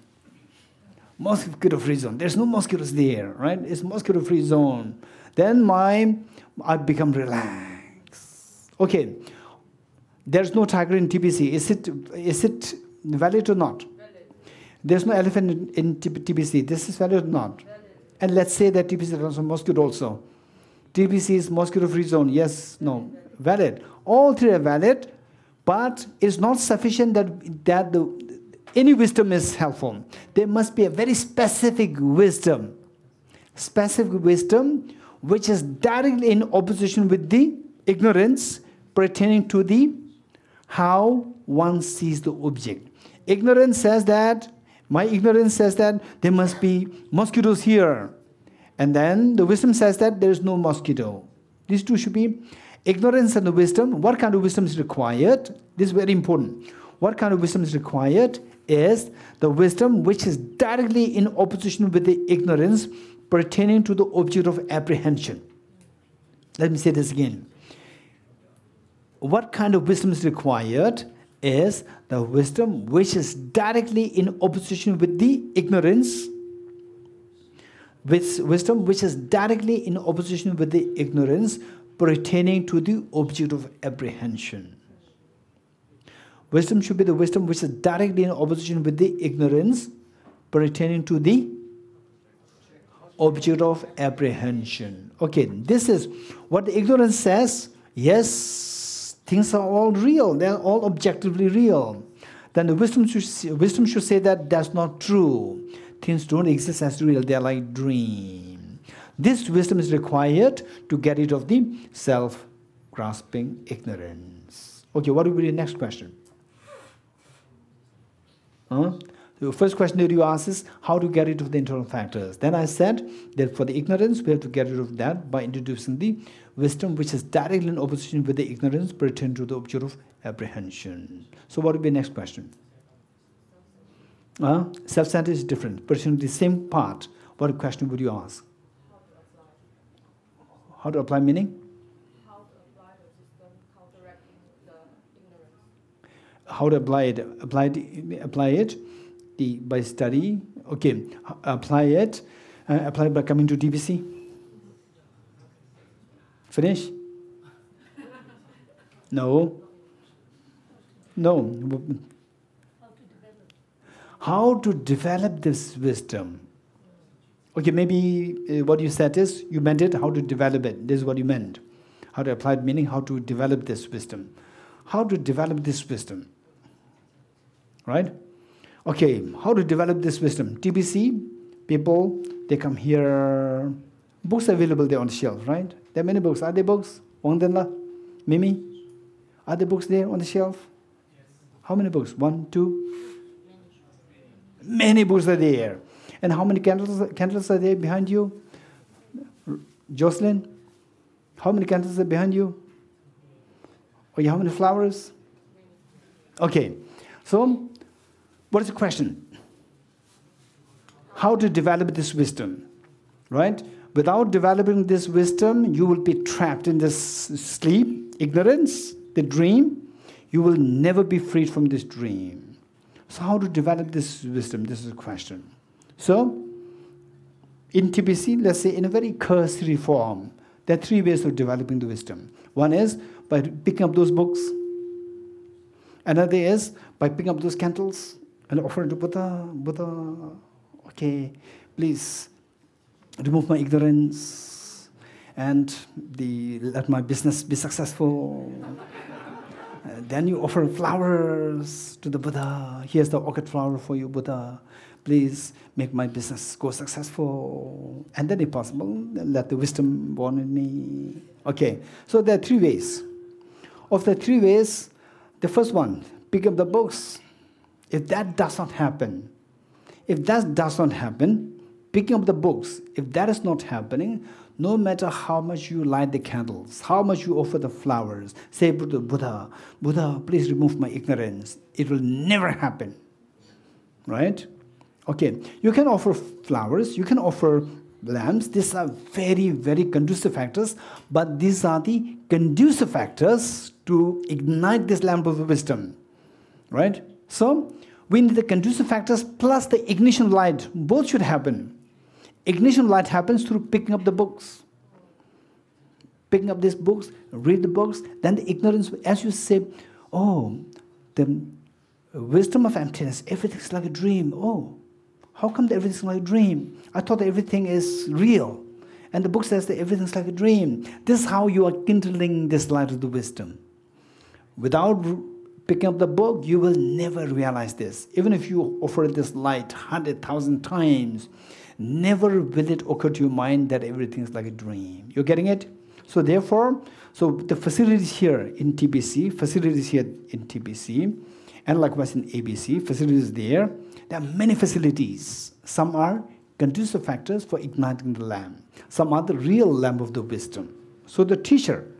Mosquito-free zone. There's no mosquitoes there, right? It's mosquito-free zone. Then my I become relaxed. Okay. There's no tiger in TBC. Is it is it valid or not? Valid. There's no elephant in, in TBC. This is valid or not? And let's say that TBC has a mosquito also. TBC is mosquito-free zone. Yes, no, valid. All three are valid, but it's not sufficient that that the any wisdom is helpful. There must be a very specific wisdom, specific wisdom which is directly in opposition with the ignorance pertaining to the how one sees the object. Ignorance says that, my ignorance says that there must be mosquitoes here. And then the wisdom says that there is no mosquito. These two should be ignorance and the wisdom. What kind of wisdom is required? This is very important. What kind of wisdom is required is the wisdom which is directly in opposition with the ignorance pertaining to the object of apprehension. Let me say this again what kind of wisdom is required is the wisdom which is directly in opposition with the ignorance. With wisdom which is directly in opposition with the ignorance pertaining to the object of apprehension. Wisdom should be the wisdom which is directly in opposition with the ignorance pertaining to the object of apprehension. Okay this is what the ignorance says. Yes things are all real. They're all objectively real. Then the wisdom should, wisdom should say that that's not true. Things don't exist as real. They're like dream. This wisdom is required to get rid of the self-grasping ignorance. Okay what will be the next question? Huh? The first question that you asked is how to get rid of the internal factors. Then I said that for the ignorance, we have to get rid of that by introducing the wisdom which is directly in opposition with the ignorance pertaining to the object of apprehension. So what would be the next question? Uh, self-centered is different. To the same part, what question would you ask? How to apply meaning? How to apply the system counteracting the ignorance? how to apply it apply it, apply it the by study okay apply it uh, apply it by coming to TBC finish no no how to develop this wisdom Okay, maybe uh, what you said is you meant it how to develop it. This is what you meant. How to apply it, meaning how to develop this wisdom. How to develop this wisdom. Right? Okay, how to develop this wisdom? TBC, people, they come here. Books available there on the shelf, right? There are many books. Are there books? Wang Denla? Mimi? Are there books there on the shelf? How many books? One, two? Many books are there. And how many candles, candles are there behind you? Jocelyn? How many candles are behind you? Or how many flowers? Okay. So, what is the question? How to develop this wisdom? Right? Without developing this wisdom, you will be trapped in this sleep, ignorance, the dream. You will never be freed from this dream. So, how to develop this wisdom? This is a question. So, in TBC, let's say in a very cursory form, there are three ways of developing the wisdom. One is by picking up those books. Another is by picking up those candles and offering to Buddha, Buddha, okay, please remove my ignorance and the, let my business be successful. Uh, then you offer flowers to the Buddha. Here's the orchid flower for you, Buddha please make my business go successful. And then, if possible, let the wisdom born in me. Okay, so there are three ways. Of the three ways, the first one, pick up the books. If that does not happen, if that does not happen, picking up the books, if that is not happening, no matter how much you light the candles, how much you offer the flowers, say to Buddha, Buddha, please remove my ignorance, it will never happen. Right? Okay, you can offer flowers, you can offer lamps. These are very, very conducive factors, but these are the conducive factors to ignite this lamp of wisdom. Right? So, we need the conducive factors plus the ignition light. Both should happen. Ignition light happens through picking up the books. Picking up these books, read the books, then the ignorance, as you say, oh, the wisdom of emptiness, everything's like a dream. Oh, how come everything's like a dream? I thought everything is real. And the book says that everything's like a dream. This is how you are kindling this light of the wisdom. Without picking up the book, you will never realize this. Even if you offer this light 100,000 times, never will it occur to your mind that everything is like a dream. You're getting it? So therefore, so the facilities here in TBC, facilities here in TBC, and likewise in ABC, facilities there, there are many facilities. Some are conducive factors for igniting the lamp. Some are the real lamp of the wisdom. So the teacher,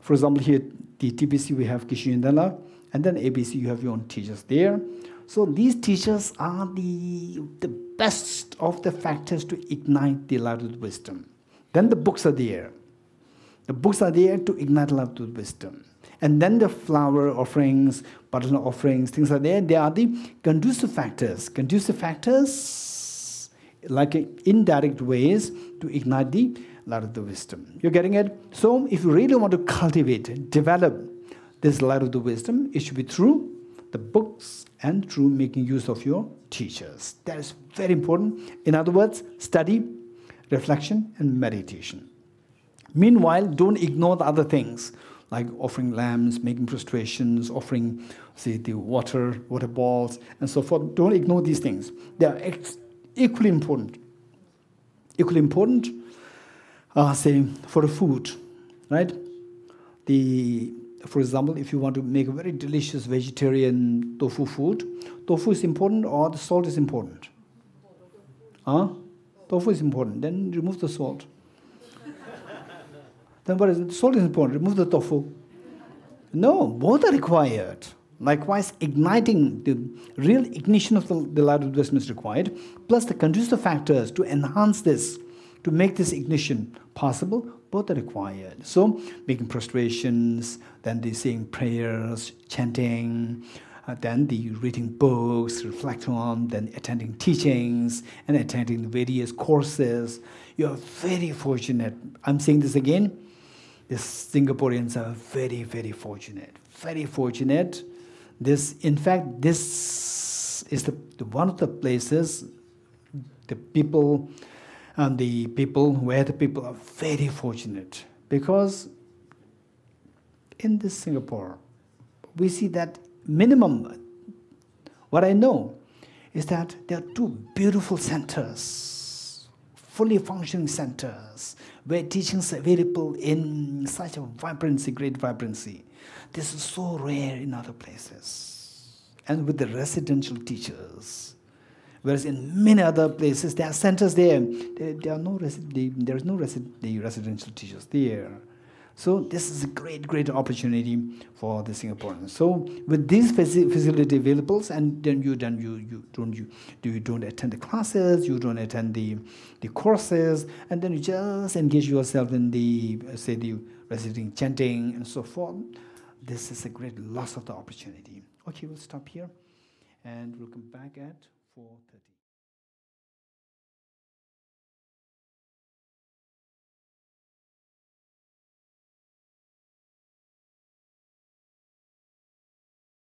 for example, here the TBC we have Kishuyendala, and then ABC you have your own teachers there. So these teachers are the, the best of the factors to ignite the light of the wisdom. Then the books are there. The books are there to ignite of wisdom. And then the flower offerings, butter offerings, things are there. They are the conducive factors. Conducive factors, like indirect ways to ignite the light of the wisdom. You're getting it? So, if you really want to cultivate, develop this light of the wisdom, it should be through the books and through making use of your teachers. That is very important. In other words, study, reflection, and meditation. Meanwhile, don't ignore the other things like offering lambs, making prostrations, offering, say, the water, water balls, and so forth. Don't ignore these things. They are equally important. Equally important, uh, say, for the food, right? The, for example, if you want to make a very delicious vegetarian tofu food, tofu is important or the salt is important? Huh? Tofu is important. Then remove the salt. Then what is it? Salt is important. Remove the tofu. No, both are required. Likewise, igniting the real ignition of the, the light of wisdom is required, plus the conducive factors to enhance this, to make this ignition possible, both are required. So, making prostrations, then the saying prayers, chanting, uh, then the reading books, reflecting on, then attending teachings, and attending various courses. You are very fortunate. I'm saying this again the Singaporeans are very, very fortunate. Very fortunate. This, in fact, this is the, the one of the places the people and the people, where the people are very fortunate because in this Singapore, we see that minimum, what I know is that there are two beautiful centers, fully functioning centers, where teaching is available in such a vibrancy, great vibrancy. This is so rare in other places. And with the residential teachers, Whereas in many other places, there are centers there. There, there are no resi- there is no resi- residential teachers there. So this is a great, great opportunity for the Singaporeans. So with these faci- facility available, and then you then you you don't you you don't attend the classes, you don't attend the the courses, and then you just engage yourself in the uh, say the reciting, chanting, and so forth. This is a great loss of the opportunity. Okay, we'll stop here, and we'll come back at four.